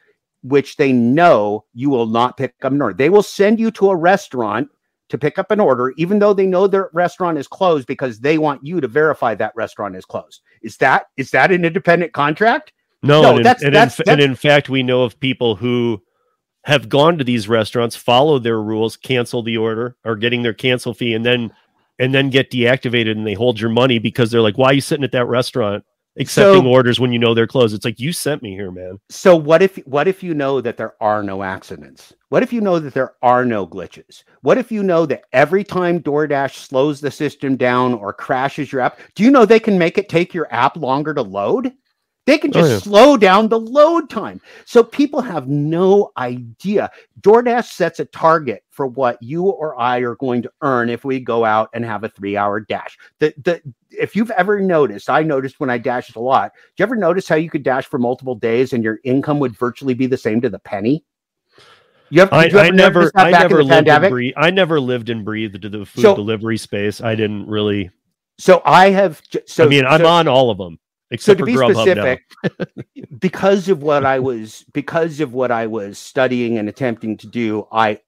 which they know you will not pick up an order. They will send you to a restaurant to pick up an order, even though they know their restaurant is closed because they want you to verify that restaurant is closed. Is that is that an independent contract? No, no and, that's, and, that's, in, that's, and in fact, we know of people who have gone to these restaurants, follow their rules, cancel the order, or getting their cancel fee, and then and then get deactivated, and they hold your money because they're like, "Why are you sitting at that restaurant?" accepting so, orders when you know they're closed. It's like you sent me here, man. So what if what if you know that there are no accidents? What if you know that there are no glitches? What if you know that every time DoorDash slows the system down or crashes your app, do you know they can make it take your app longer to load? They can oh, just oh, yeah. slow down the load time. So people have no idea. DoorDash sets a target for what you or I are going to earn if we go out and have a three hour dash. The, the, if you've ever noticed, I noticed when I dashed a lot. Do you ever notice how you could dash for multiple days and your income would virtually be the same to the penny? You have, I, you I never, I never lived and breathe. I never lived and breathed to the food so, delivery space. I didn't really. So I have. So I mean, I'm so, on all of them. Except so to be Grubhub specific, because of what I was because of what I was studying and attempting to do, I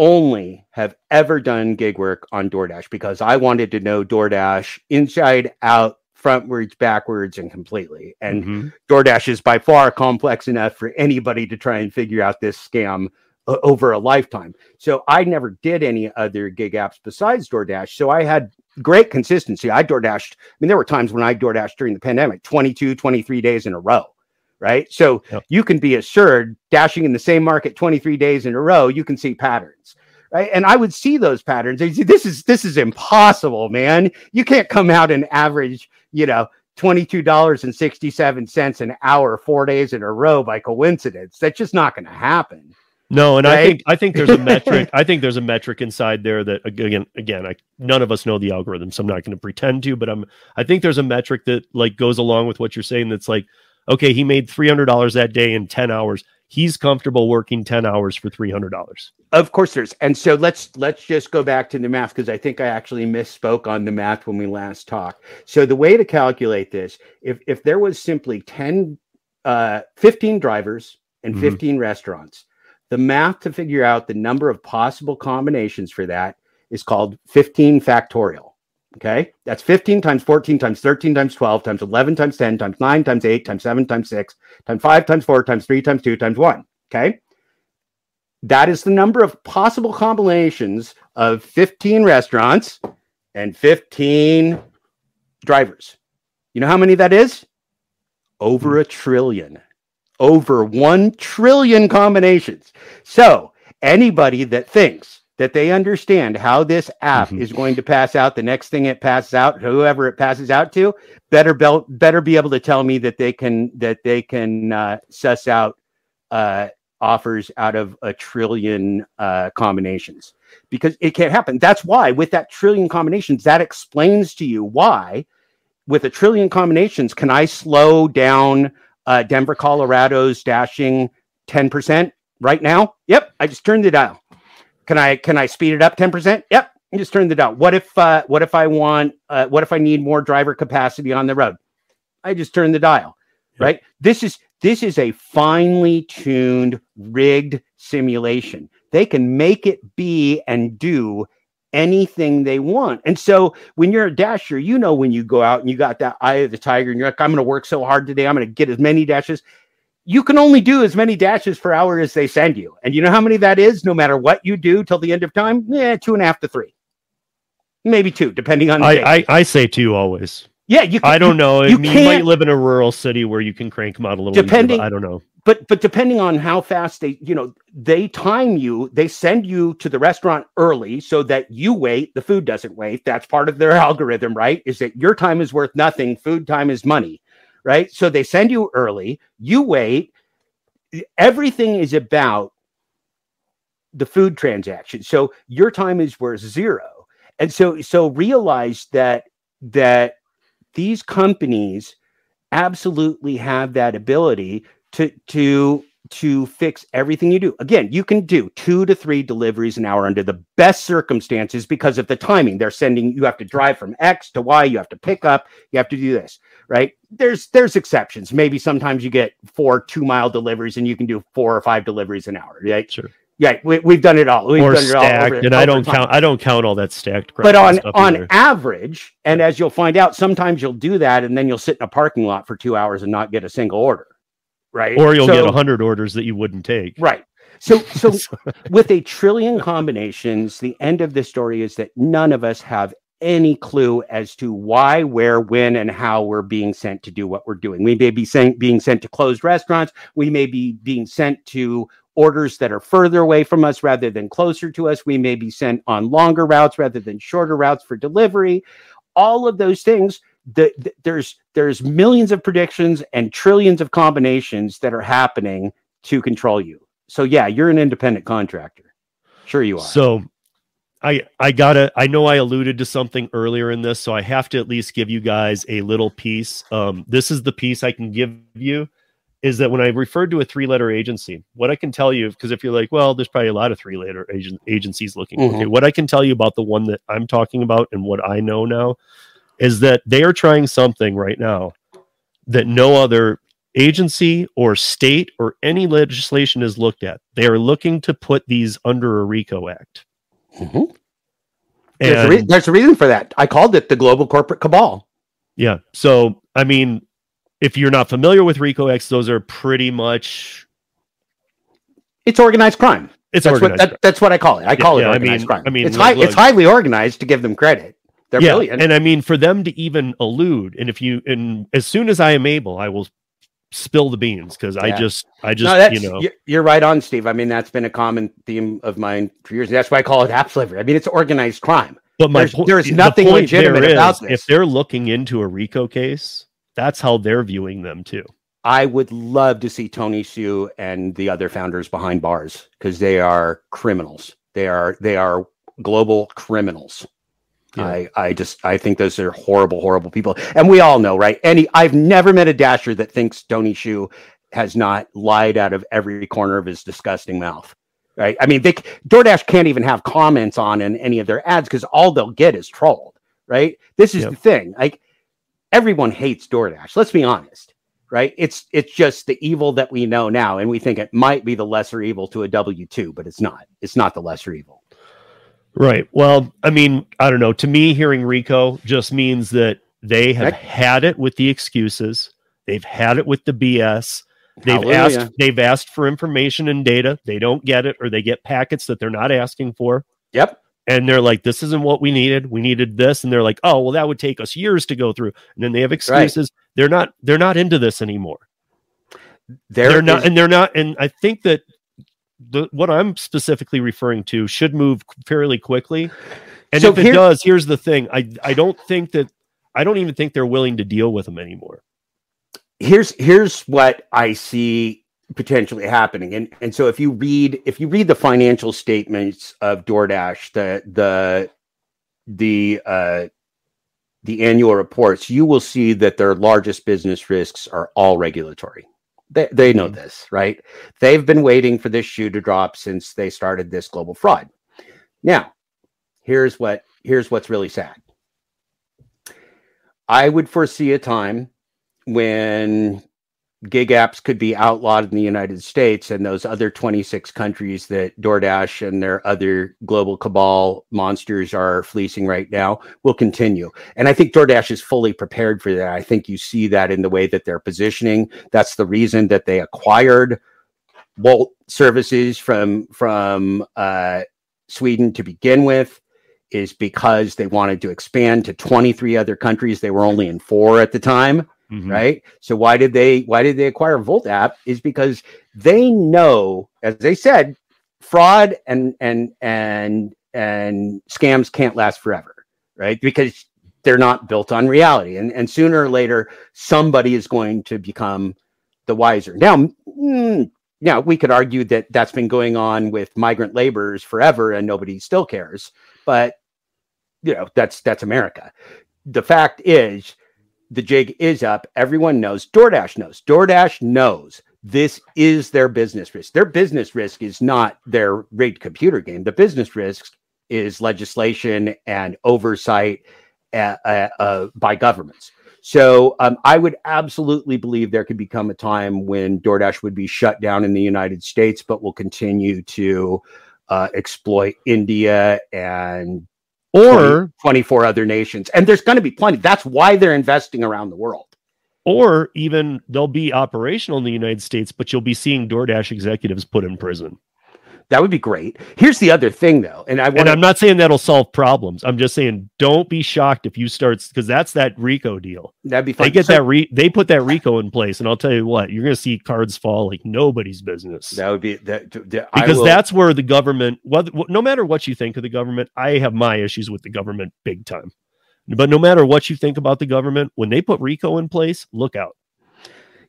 only have ever done gig work on DoorDash because I wanted to know DoorDash inside out, frontwards, backwards, and completely. And mm-hmm. DoorDash is by far complex enough for anybody to try and figure out this scam uh, over a lifetime. So I never did any other gig apps besides DoorDash. So I had great consistency. I door dashed. I mean, there were times when I door dashed during the pandemic, 22, 23 days in a row. Right. So yep. you can be assured dashing in the same market 23 days in a row, you can see patterns. Right. And I would see those patterns. This is this is impossible, man. You can't come out and average, you know, $22.67 an hour, four days in a row by coincidence. That's just not going to happen. No, and right? I think I think there's a metric. I think there's a metric inside there that again, again, I, none of us know the algorithm, so I'm not going to pretend to. But I'm. I think there's a metric that like goes along with what you're saying. That's like, okay, he made three hundred dollars that day in ten hours. He's comfortable working ten hours for three hundred dollars. Of course, there's. And so let's let's just go back to the math because I think I actually misspoke on the math when we last talked. So the way to calculate this, if if there was simply 10, uh, 15 drivers and mm-hmm. 15 restaurants the math to figure out the number of possible combinations for that is called 15 factorial. Okay. That's 15 times 14 times 13 times 12 times 11 times 10 times 9 times 8 times 7 times 6 times 5 times 4 times 3 times 2 times 1. Okay. That is the number of possible combinations of 15 restaurants and 15 drivers. You know how many that is? Over a trillion over 1 trillion combinations. So, anybody that thinks that they understand how this app mm-hmm. is going to pass out the next thing it passes out whoever it passes out to better be, better be able to tell me that they can that they can uh, suss out uh, offers out of a trillion uh, combinations because it can't happen that's why with that trillion combinations that explains to you why with a trillion combinations can i slow down uh, Denver, Colorado's dashing 10% right now. Yep, I just turned the dial. Can I can I speed it up 10%? Yep, I just turned the dial. What if uh, what if I want uh, what if I need more driver capacity on the road? I just turn the dial. Yep. Right? This is this is a finely tuned rigged simulation. They can make it be and do anything they want. And so when you're a dasher, you know when you go out and you got that eye of the tiger and you're like, I'm going to work so hard today, I'm going to get as many dashes. You can only do as many dashes per hour as they send you. And you know how many that is, no matter what you do till the end of time? Yeah, two and a half to three. Maybe two, depending on I, I, I say two always. Yeah, you. Can, I don't know. You, you, you might live in a rural city where you can crank them out a little. Depending, easier, I don't know. But but depending on how fast they you know they time you they send you to the restaurant early so that you wait. The food doesn't wait. That's part of their algorithm right? Is that your time is worth nothing. Food time is money right? So they send you early. You wait. Everything is about the food transaction. So your time is worth zero. And so so realize that that these companies absolutely have that ability to to to fix everything you do. Again, you can do two to three deliveries an hour under the best circumstances because of the timing. They're sending you have to drive from X to Y, you have to pick up, you have to do this, right? There's there's exceptions. Maybe sometimes you get four two mile deliveries and you can do four or five deliveries an hour, right? Sure. Yeah, we, we've done it all. We've or done it all stacked, over- and I don't time count. I don't count all that stacked. but on on either. average and as you'll find out sometimes you'll do that and then you'll sit in a parking lot for two hours and not get a single order right? Or you'll So- get a hundred orders that you wouldn't take. right. So so with a trillion combinations the end of the story is that none of us have any clue as to why where when and how we're being sent to do what we're doing. We may be sent, being sent to closed restaurants. We may be being sent to orders that are further away from us rather than closer to us. We may be sent on longer routes rather than shorter routes for delivery. All of those things the, the- there's there's millions of predictions and trillions of combinations that are happening to control you so yeah you're an independent contractor sure you are So I I gotta I know I alluded to something earlier in this, so I have to at least give you guys a little piece. Um, this is the piece I can give you is that when I referred to a three letter agency, what I can tell you, because if you're like, well, there's probably a lot of three letter agent, agencies looking. Okay, what I can tell you about the one that I'm talking about and what I know now is that they are trying something right now that no other agency or state or any legislation is looked at. They are looking to put these under a RICO Act. Mhm. there's, a re- there's a reason for that i called it the global corporate cabal yeah, so I mean, if you're not familiar with RICO Acts, those are pretty much it's organized crime it's that's what organized. that, that's what i call it i call yeah, it I organized mean- crime I mean, it's, look- high, look. it's highly organized to give them credit they're yeah, brilliant and I mean for them to even allude, and if you and as soon as I am able, I will spill the beans because I just I just no, you know you're, right on, Steve. I mean, that's been a common theme of mine for years. That's why I call it app slavery. I mean, it's organized crime. But my There's- point, there's nothing point legitimate there about is, this. If they're looking into a RICO case, that's how they're viewing them too. I would love to see Tony Xu and the other founders behind bars because they are criminals. They are they are global criminals. Yeah. I I just I think those are horrible horrible people. And we all know, right? Any I've never met a dasher that thinks Tony Xu has not lied out of every corner of his disgusting mouth. Right? I mean, they DoorDash can't even have comments on in any of their ads because all they'll get is trolled. Right? This is Yep. the thing. Like everyone hates DoorDash. Let's be honest right? It's it's just the evil that we know now, and we think it might be the lesser evil to a W two, but it's not. It's not the lesser evil. Right. Well, I mean, I don't know. To me, hearing RICO just means that they have Heck. had it with the excuses. They've had it with the BS. They've Hallelujah. asked. They've asked for information and data. They don't get it, or they get packets that they're not asking for. Yep. and they're like, "This isn't what we needed. We needed this," and they're like, "Oh, well, that would take us years to go through." And then they have excuses. They're not. They're not into this anymore. There they're not, and they're not. And I think that the what I'm specifically referring to should move fairly quickly. And So if it here- does, here's the thing: I I don't think that I don't even think they're willing to deal with them anymore. here's here's what I see potentially happening. And and so if you read if you read the financial statements of DoorDash, the the the uh the annual reports, you will see that their largest business risks are all regulatory. They, they know this, right? They've been waiting for this shoe to drop since they started this global fraud. Now, here's what here's what's really sad. I would foresee a time when gig apps could be outlawed in the United States and those other 26 countries that DoorDash and their other global cabal monsters are fleecing right now will continue. And I think DoorDash is fully prepared for that. I think you see that in the way that they're positioning. That's the reason that they acquired Bolt services from from uh, Sweden to begin with is because they wanted to expand to 23 other countries. They were only in four at the time Mhm. right? So why did they why did they acquire Wolt app? Is because they know, as they said, fraud and and and and scams can't last forever, right? Because they're not built on reality, and and sooner or later somebody is going to become the wiser. Now, mm, now we could argue that that's been going on with migrant laborers forever, and nobody still cares, but you know that's that's America. The fact is the jig is up. Everyone knows. DoorDash knows. DoorDash knows this is their business risk. Their business risk is not their rigged computer game. The business risk is legislation and oversight uh, uh, uh, by governments. So um, I would absolutely believe there could become a time when DoorDash would be shut down in the United States, but will continue to uh, exploit India and Or 24 other nations. And there's going to be plenty. That's why they're investing around the world. or even they'll be operational in the United States, but you'll be seeing DoorDash executives put in prison. That would be great. Here's the other thing, though, and I want And I'm not saying that'll solve problems. I'm just saying don't be shocked if you start because that's that Rico deal. that'd be fun. They get So that re they put that Rico in place, and I'll tell you what, you're gonna see cards fall like nobody's business. That would be that, that because will- that's where the government whether no matter what you think of the government i have my issues with the government big time but no matter what you think about the government when they put rico in place look out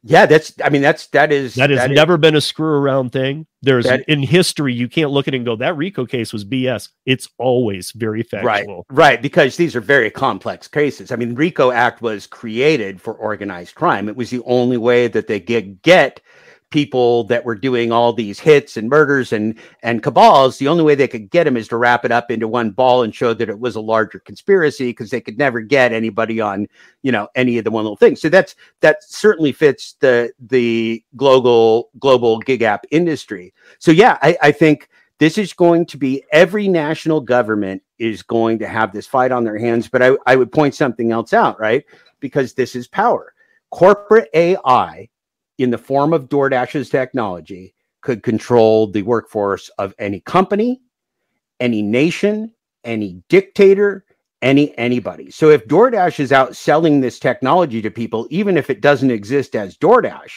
yeah. That's I mean that's that is that has that is- never been a screw around thing there's That- in history you can't look at it and go that rico case was bs it's always very factual right Right, because these are very complex cases. I mean, RICO Act was created for organized crime. It was the only way that they get get people that were doing all these hits and murders and and cabals the only way they could get them is to wrap it up into one ball and show that it was a larger conspiracy because they could never get anybody on you know any of the one little things. So that's that certainly fits the the global global gig app industry. So yeah i, I think this is going to be every national government is going to have this fight on their hands but i, I would point something else out right? Because this is power. Corporate ai in the form of DoorDash's technology could control the workforce of any company, any nation, any dictator, any anybody. So if DoorDash is out selling this technology to people, even if it doesn't exist as DoorDash,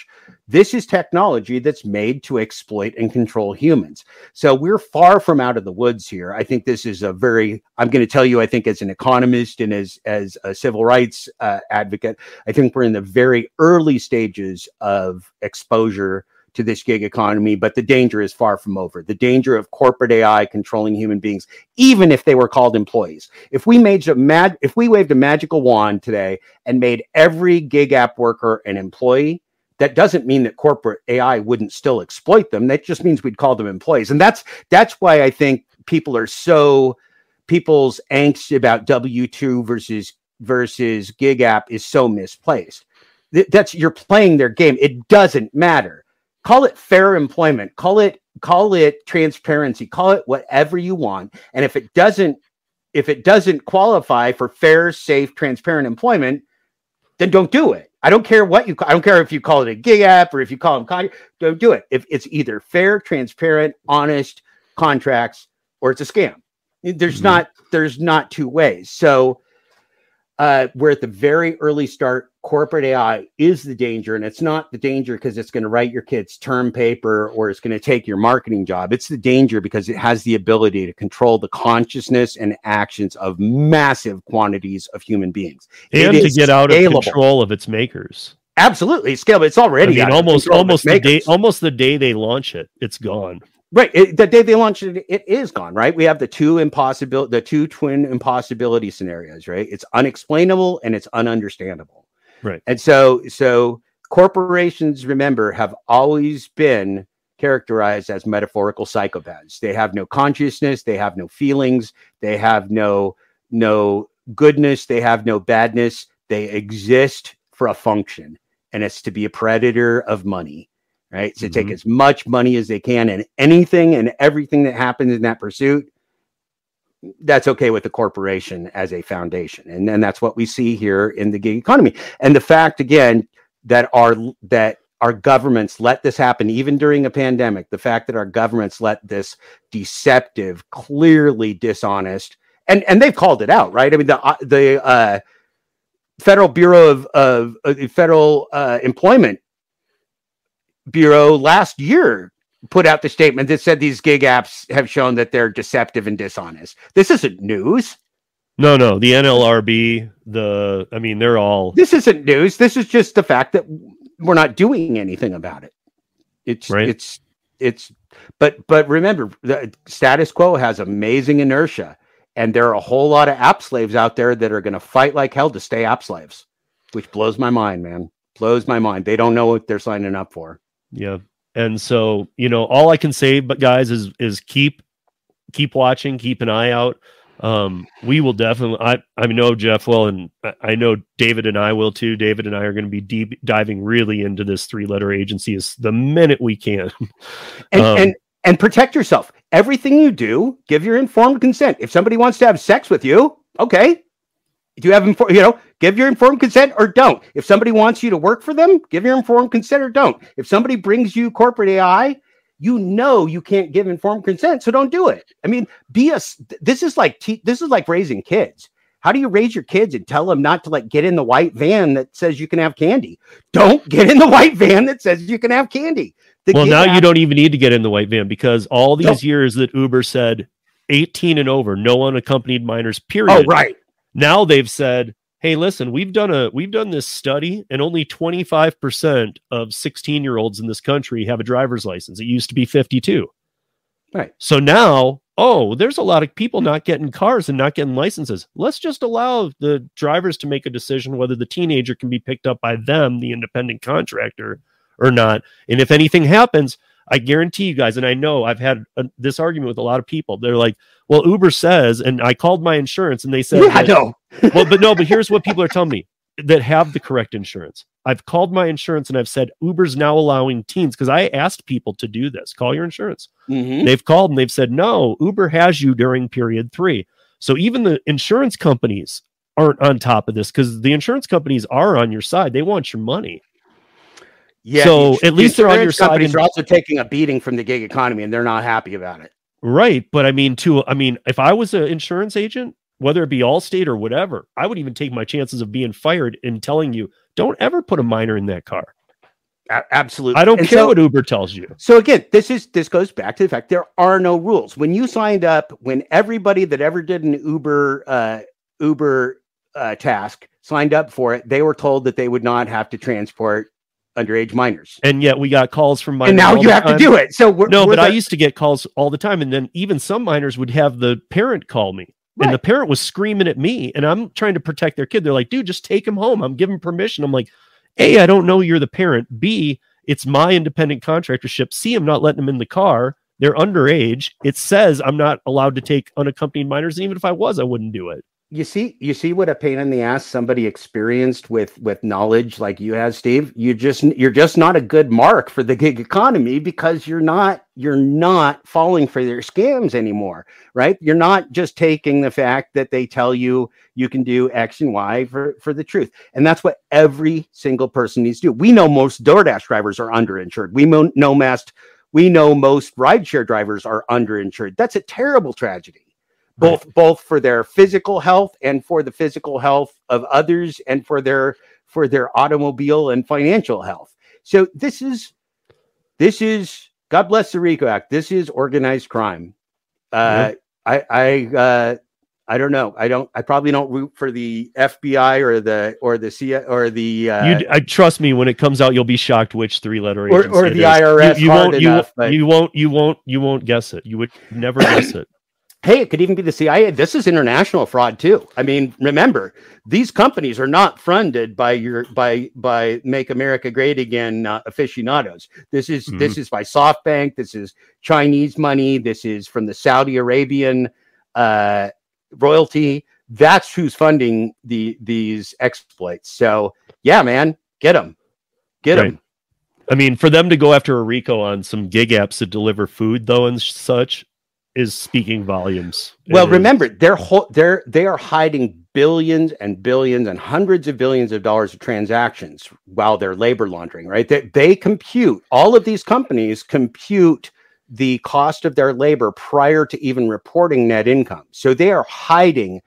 this is technology that's made to exploit and control humans. So we're far from out of the woods here. I think this is a very I'm going to tell you I think as an economist and as as a civil rights uh, advocate, I think we're in the very early stages of exposure to this gig economy, but the danger is far from over. The danger of corporate AI controlling human beings, even if they were called employees. If we made a mad, if we waved a magical wand today and made every gig app worker an employee, that doesn't mean that corporate AI wouldn't still exploit them. That just means we'd call them employees, and that's that's why I think people are so people's angst about W two versus versus gig app is so misplaced. Th- That's you're playing their game. It doesn't matter call it fair employment. Call it call it transparency. Call it whatever you want. And if it doesn't if it doesn't qualify for fair safe transparent employment then don't do it. I don't care what you i don't care if you call it a gig app or if you call them con- don't do it. If it's either fair transparent honest contracts or it's a scam. There's Mhm. not there's not two ways. So uh, we're at the very early start. Corporate AI is the danger, and it's not the danger because it's going to write your kid's term paper or it's going to take your marketing job. It's the danger because it has the ability to control the consciousness and actions of massive quantities of human beings. It and to get out of control of its makers Absolutely, it's scalable. It's I already mean, out almost almost the day almost the day they launch it it's gone Right. It, the day they launched it, it is gone, right? We have the two impossible, the two twin impossibility scenarios, right? It's unexplainable and it's ununderstandable. Right. And so, so corporations, remember, have always been characterized as metaphorical psychopaths. They have no consciousness, they have no feelings, they have no no goodness, they have no badness. They exist for a function, and it's to be a predator of money right? So take Mhm. as much money as they can, and anything and everything that happens in that pursuit, that's okay with the corporation as a foundation, and then that's what we see here in the gig economy. And the fact again that our that our governments let this happen even during a pandemic, the fact that our governments let this deceptive, clearly dishonest, and and they've called it out, right? I mean the uh, the uh, Federal Bureau of, of uh, Federal uh, Employment Bureau last year put out the statement that said these gig apps have shown that they're deceptive and dishonest. This isn't news. No, no, the NLRB, the I mean, they're all This isn't news. This is just the fact that we're not doing anything about it. It's Right. it's it's but but remember the status quo has amazing inertia and there are a whole lot of app slaves out there that are going to fight like hell to stay app slaves, which blows my mind, man. Blows my mind. They don't know what they're signing up for. Yeah. And so, you know, all I can say, but guys, is is keep keep watching, keep an eye out. Um, we will definitely I I know Jeff will and I- know David and I will too. David and I are going to be deep diving really into this three letter agency as the minute we can. and Um, and and protect yourself. Everything you do, give your informed consent. If somebody wants to have sex with you, okay. Do you have informed, you know, give your informed consent or don't. If somebody wants you to work for them, give your informed consent or don't. If somebody brings you corporate AI, you know you can't give informed consent, so don't do it. I mean, be a this is like te- this is like raising kids. How do you raise your kids and tell them not to like get in the white van that says you can have candy? Don't get in the white van that says you can have candy. The well, now you don't even need to get in the white van because all these No. years that Uber said 18 and over, no unaccompanied minors, oh, period. Oh, right. Now they've said hey listen we've done a we've done this study and only 25% of 16 year olds in this country have a driver's license. It used to be 52 Right. so now oh there's a lot of people not getting cars and not getting licenses. Let's just allow the drivers to make a decision whether the teenager can be picked up by them the independent contractor or not. And if anything happens i guarantee you guys and i know i've had a, this argument with a lot of people they're like well uber says and i called my insurance and they said Yeah, I that- know. well, but no, but here's what people are telling me that have the correct insurance. I've called my insurance and I've said Uber's now allowing teens because I asked people to do this. Call your insurance. Mhm. They've called and they've said no. Uber has you during period three. So even the insurance companies aren't on top of this because the insurance companies are on your side. They want your money. Yeah. So, at least they're on your side Companies and- are also taking a beating from the gig economy, and they're not happy about it. Right. But I mean, too, I mean, if I was an insurance agent, whether it be Allstate or whatever, I would even take my chances of being fired and telling you, don't ever put a minor in that car. A- absolutely. I don't And care so- what Uber tells you. So again, this is this goes back to the fact there are no rules. When you signed up, when everybody that ever did an Uber uh, Uber uh, task signed up for it, they were told that they would not have to transport underage minors. And yet we got calls from minors. and now you the have to do it. So we're, No, we're but I used to get calls all the time. And then even some minors would have the parent call me. And the parent was screaming at me. And I'm trying to protect their kid. They're like, dude, just take him home. I'm giving permission. I'm like, A, I don't know you're the parent. B, it's my independent contractorship. C, I'm not letting them in the car. They're underage. It says I'm not allowed to take unaccompanied minors. And even if I was, I wouldn't do it. You see you see what a pain in the ass somebody experienced with with knowledge like you have steve? You just you're just not a good mark for the gig economy because you're not you're not falling for their scams anymore right? You're not just taking the fact that they tell you you can do x and y for for the truth. And that's what every single person needs to do. We know most doordash drivers are underinsured. We know most we know most rideshare drivers are underinsured. That's a terrible tragedy both both for their physical health and for the physical health of others and for their for their automobile and financial health so this is this is god bless the rico act this is organized crime uh i i uh I don't know. I don't. I probably don't root for the FBI or the or the C or the uh, you, I trust me. When it comes out, you'll be shocked which three-letter Or- agency or it the. IRS You, you hard won't. You, enough, but- you won't. You won't. You won't guess it. You would never guess it. Hey, it could even be the CIA. This is international fraud too. I mean, remember, these companies are not funded by your by by Make America Great Again uh, aficionados. This is this is by SoftBank. This is Chinese money. This is from the Saudi Arabian uh, royalty. That's who's funding the these exploits. So yeah, man, get them, get them. Right. I mean, for them to go after a Rico on some gig apps that deliver food, though, and such, is speaking volumes. Well, It is- remember, they're ho- they're they are hiding billions and billions and hundreds of billions of dollars of transactions while they're labor laundering, right? They, they compute all of these companies compute the cost of their labor prior to even reporting net income. So they are hiding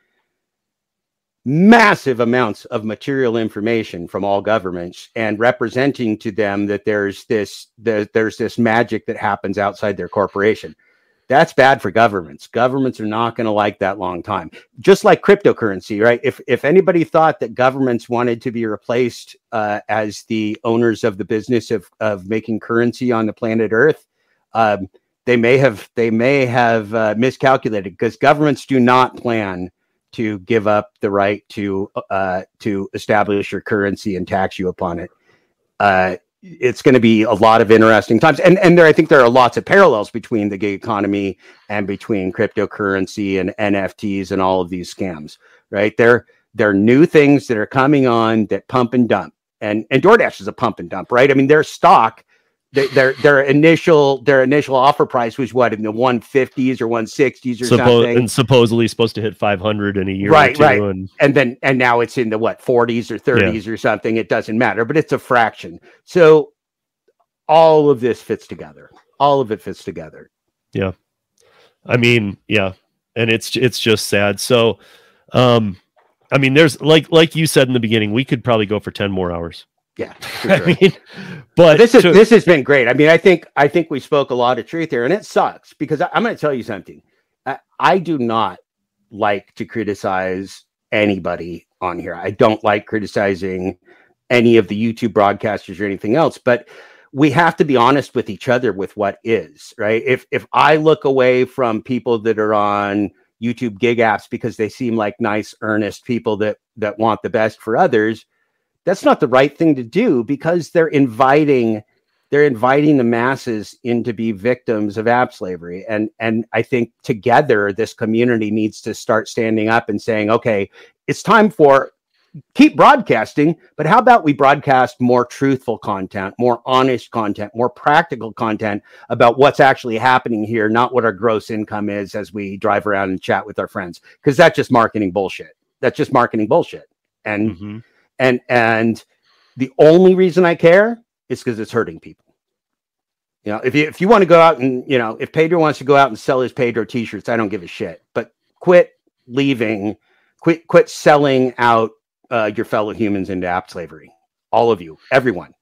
massive amounts of material information from all governments and representing to them that there's this the, there's this magic that happens outside their corporation that's bad for governments. Governments are not going to like that long time. Just like cryptocurrency right? If if anybody thought that governments wanted to be replaced uh, as the owners of the business of of making currency on the planet earth um, they may have they may have uh, miscalculated because governments do not plan to give up the right to uh, to establish your currency and tax you upon it. It's going to be a lot of interesting times, and and there I think there are lots of parallels between the gig economy and between cryptocurrency and NFTs and all of these scams. Right there, there are new things that are coming on that pump and dump, and and DoorDash is a pump and dump, right? I mean, their stock their their initial their initial offer price was what in the 150s or 160s or Suppo- something? and supposedly supposed to hit 500 in a year right right. and... and then and now it's in the what 40s or 30s yeah. or something it doesn't matter but it's a fraction. So all of this fits together. All of it fits together. Yeah. I mean yeah. And it's it's just sad. So um i mean there's like like you said in the beginning we could probably go for 10 more hours yeah, sure. I mean, but this is to, this has been great. I mean, I think I think we spoke a lot of truth here, and it sucks because I, am going to tell you something. I, I do not like to criticize anybody on here. I don't like criticizing any of the YouTube broadcasters or anything else, but we have to be honest with each other with what is right. If if I look away from people that are on YouTube gig apps because they seem like nice, earnest people that that want the best for others that's not the right thing to do because they're inviting they're inviting the masses in to be victims of app slavery. And and i think together this community needs to start standing up and saying okay it's time for keep broadcasting but how about we broadcast more truthful content more honest content more practical content about what's actually happening here not what our gross income is as we drive around and chat with our friends? Because that's just marketing bullshit. That's just marketing bullshit. And mm-hmm and and the only reason I care is because it's hurting people. You know, if you if you want to go out and you know, if Pedro wants to go out and sell his Pedro t-shirts, I don't give a shit. But quit leaving, quit quit selling out uh, your fellow humans into app slavery. All of you, everyone,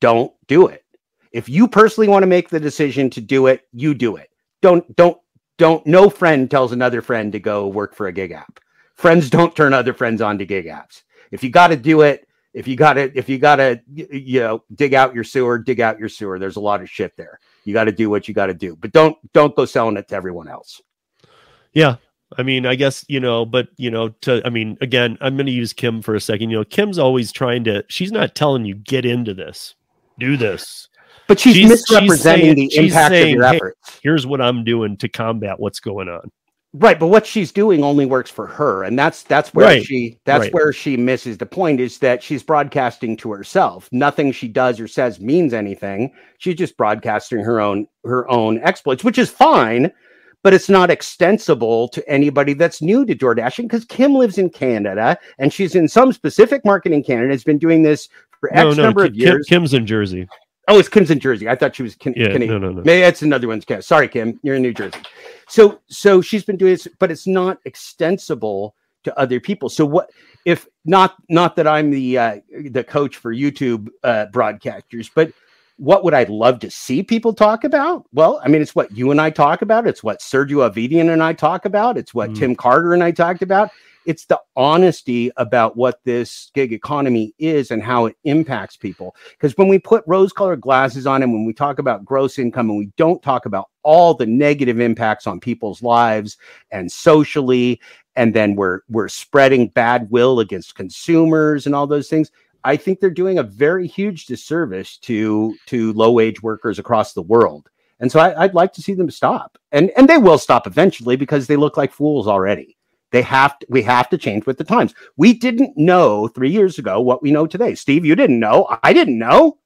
don't do it. If you personally want to make the decision to do it, you do it. Don't don't don't. No friend tells another friend to go work for a gig app. Friends don't turn other friends on to gig apps if you got to do it, if you got to, if you got to, you know, dig out your sewer, dig out your sewer. There's a lot of shit there. You got to do what you got to do, but don't don't go selling it to everyone else. Yeah, I mean, I guess, you know, but, you know, to, I mean, again, I'm going to use Kim for a second. You know, Kim's always trying to, she's not telling you, get into this, do this. But she's, she's misrepresenting she's saying, the impact saying, of your efforts. Here's what I'm doing to combat what's going on. Right, but what she's doing only works for her, and that's that's where right. she that's right. where she misses the point is that she's broadcasting to herself. Nothing she does or says means anything. She's just broadcasting her own her own exploits, which is fine, but it's not extensible to anybody that's new to DoorDashing because Kim lives in Canada and she's in some specific market in Canada. Has been doing this for X no, number Kim, of years. Kim's in Jersey. Oh, it's Kim's in Jersey. I thought she was can- yeah, Canadian. No, no, no. Maybe that's another one's. Case. Sorry, Kim. You're in New Jersey. So, so she's been doing this, but it's not extensible to other people. So, what if not? Not that I'm the uh, the coach for YouTube uh, broadcasters, but what would I love to see people talk about? Well, I mean, it's what you and I talk about. It's what Sergio Avedian and I talk about. It's what mm. Tim Carter and I talked about it's the honesty about what this gig economy is and how it impacts people. Because when we put rose colored glasses on and when we talk about gross income and we don't talk about all the negative impacts on people's lives and socially, and then we're we're spreading bad will against consumers and all those things. I think they're doing a very huge disservice to to low wage workers across the world. And so I, would like to see them stop. And and they will stop eventually because they look like fools already. They have to, we have to change with the times. We didn't know three years ago what we know today. Steve, you didn't know. I didn't know.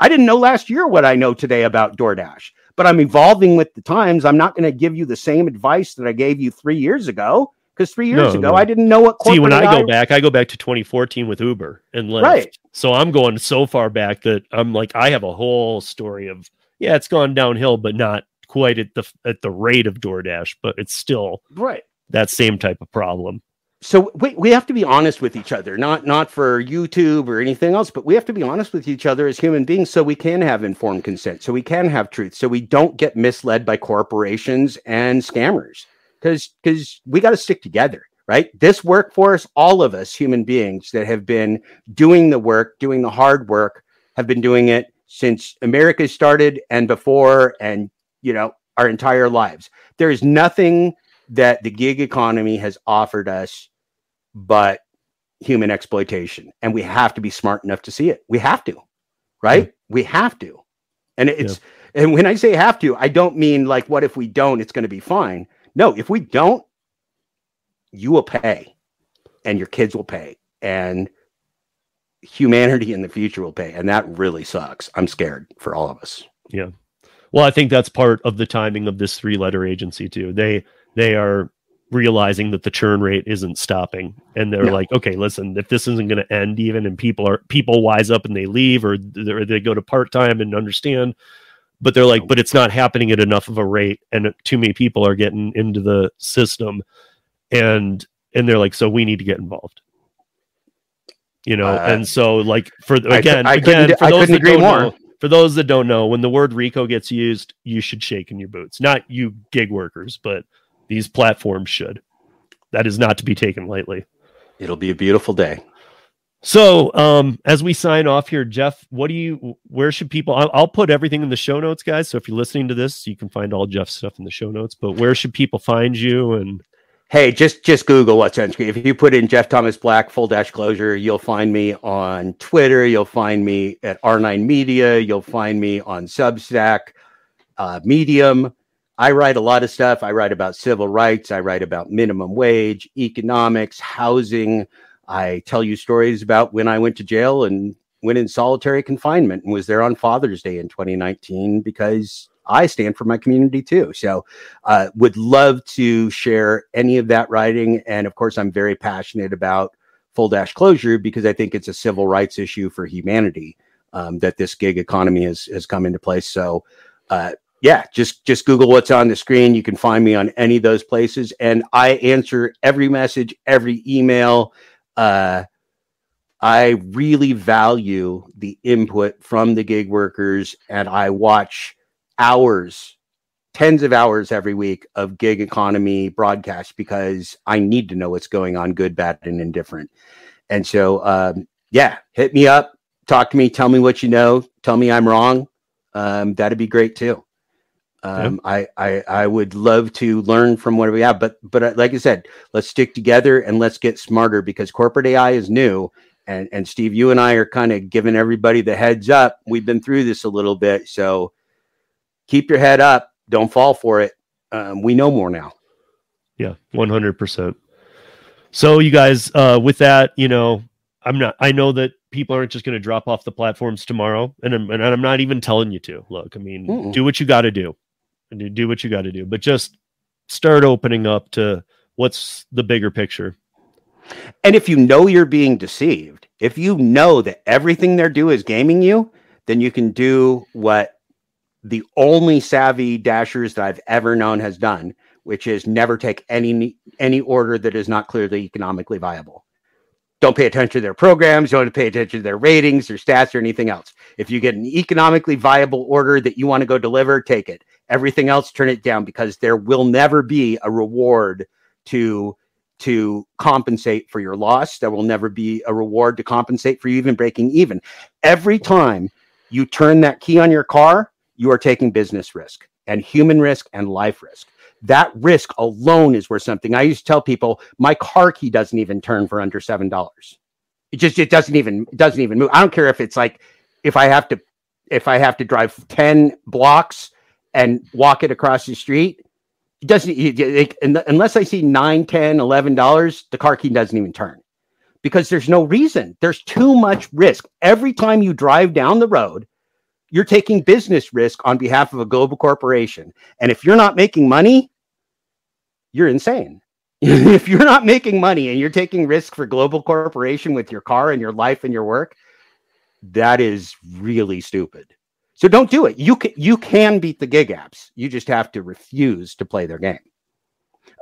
I didn't know last year what I know today about DoorDash, but I'm evolving with the times. I'm not going to give you the same advice that I gave you three years ago because three years no, ago no. I didn't know what. See, when I go back, I go back to 2014 with Uber and Lyft. Right. So I'm going so far back that I'm like I have a whole story of yeah, it's gone downhill, but not quite at the at the rate of DoorDash, but it's still right that same type of problem. so we, we have to be honest with each other not not for youtube or anything else but we have to be honest with each other as human beings so we can have informed consent so we can have truth so we don't get misled by corporations and scammers. Because because we got to stick together right? This workforce all of us human beings that have been doing the work doing the hard work have been doing it since america started and before and you know our entire lives. There is nothing that the gig economy has offered us but human exploitation. And we have to be smart enough to see it. We have to right? Yeah. we have to. And it's yeah. and when i say have to i don't mean like what if we don't it's going to be fine. No if we don't you will pay and your kids will pay and humanity in the future will pay. And that really sucks. I'm scared for all of us. Yeah. Well i think that's part of the timing of this three letter agency too. They they are realizing that the churn rate isn't stopping. And they're no. like okay listen if this isn't going to end even and people are people wise up and they leave or, or they go to part-time and understand but they're like but it's not happening at enough of a rate and too many people are getting into the system. And and they're like so we need to get involved. You know uh, and so like for again I, I again for those that don't more. know for those that don't know when the word rico gets used you should shake in your boots. Not you gig workers but these platforms should. That is not to be taken lightly. It'll be a beautiful day. So, um, as we sign off here, Jeff, what do you, where should people, I'll, I'll, put everything in the show notes, guys. So if you're listening to this, you can find all Jeff's stuff in the show notes, but where should people find you? And hey, just, just Google what's on screen. If you put in Jeff Thomas Black full Dashclosure, you'll find me on Twitter. You'll find me at R9 Media. You'll find me on Substack, uh, Medium. I write a lot of stuff. I write about civil rights. I write about minimum wage, economics, housing. I tell you stories about when I went to jail and went in solitary confinement and was there on Father's Day in 2019 because I stand for my community too. So, uh, would love to share any of that writing. And of course, I'm very passionate about full Dashclosure because I think it's a civil rights issue for humanity um, that this gig economy has has come into place. So, uh, yeah, just just Google what's on the screen. You can find me on any of those places, and I answer every message, every email. Uh, I really value the input from the gig workers, and I watch hours, tens of hours every week of gig economy broadcast because I need to know what's going on, good, bad, and indifferent. And so, um, yeah, hit me up, talk to me, tell me what you know, tell me I'm wrong. Um, that'd be great too. Um, yeah. I, I I would love to learn from what we have, but but uh, like I said, let's stick together and let's get smarter because corporate AI is new. And and Steve, you and I are kind of giving everybody the heads up. We've been through this a little bit, so keep your head up. Don't fall for it. Um, we know more now. Yeah, one hundred percent. So you guys, uh, with that, you know, I'm not. I know that people aren't just going to drop off the platforms tomorrow, and I'm, and I'm not even telling you to. Look, I mean, Mm-mm. do what you got to do and do what you got to do, but just start opening up to what's the bigger picture. And if you know you're being deceived, if you know that everything they're doing is gaming you, then you can do what the only savvy dashers that I've ever known has done, which is never take any any order that is not clearly economically viable. Don't pay attention to their programs, don't pay attention to their ratings, their stats, or anything else. If you get an economically viable order that you want to go deliver, take it. Everything else, turn it down because there will never be a reward to to compensate for your loss. There will never be a reward to compensate for you even breaking even. Every time you turn that key on your car, you are taking business risk and human risk and life risk. That risk alone is worth something. I used to tell people my car key doesn't even turn for under seven dollars. It just it doesn't even it doesn't even move. I don't care if it's like if I have to if I have to drive 10 blocks and walk it across the street, it doesn't, it, unless I see nine, 10, 11 dollars, the car key doesn't even turn because there's no reason. There's too much risk. Every time you drive down the road, you're taking business risk on behalf of a global corporation. And if you're not making money, you're insane. if you're not making money and you're taking risk for global corporation with your car and your life and your work, that is really stupid. So don't do it. You can you can beat the gig apps. You just have to refuse to play their game.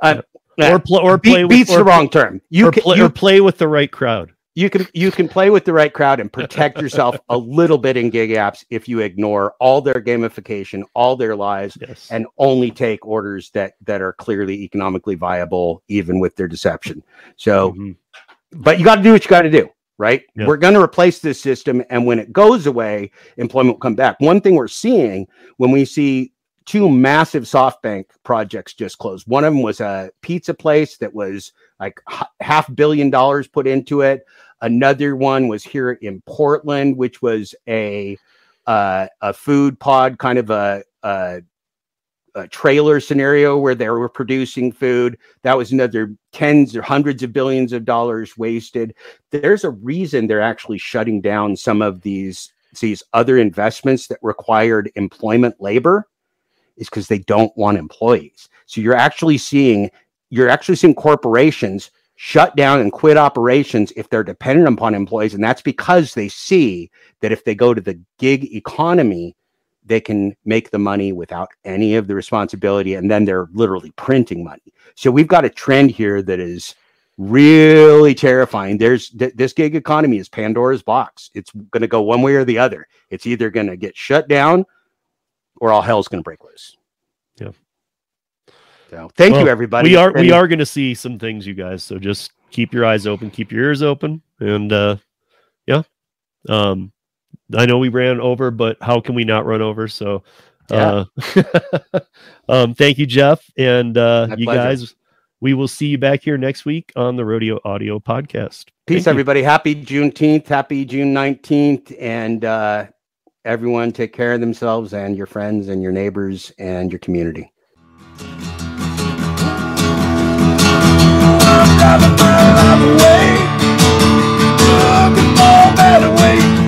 Uh, or, pl- or play with beats or, the wrong term. You or, can, play, you, or play with the right crowd. you can you can play with the right crowd and protect yourself a little bit in gig apps if you ignore all their gamification, all their lies, Yes. and only take orders that that are clearly economically viable, even with their deception. So, Mhm. but you got to do what you got to do, right? Yeah. We're going to replace this system, and when it goes away, employment will come back. One thing we're seeing when we see two massive SoftBank projects just closed. One of them was a pizza place that was like half billion dollars put into it. Another one was here in Portland, which was a uh, a food pod, kind of a, a a trailer scenario where they were producing food. That was another tens or hundreds of billions of dollars wasted. There's a reason they're actually shutting down some of these these other investments that required employment labor is because they don't want employees. So you're actually seeing you're actually seeing corporations shut down and quit operations if they're dependent upon employees and that's because they see that if they go to the gig economy they can make the money without any of the responsibility and then they're literally printing money so we've got a trend here that is really terrifying there's th- this gig economy is pandora's box it's going to go one way or the other it's either going to get shut down or all hell's going to break loose Yeah. so thank Well, you everybody we are It's we are going to see some things, you guys. So just keep your eyes open, keep your ears open, and uh, yeah. Um, I know we ran over, but how can we not run over? So, uh, um, thank you, Jeff, and uh, you pleasure. guys. We will see you back here next week on the Rodeo Audio Podcast. Peace, Thank you. everybody. Happy Juneteenth. Happy June 19th. And uh, everyone take care of themselves and your friends and your neighbors and your community. I'm driving my life away. Looking for a better way.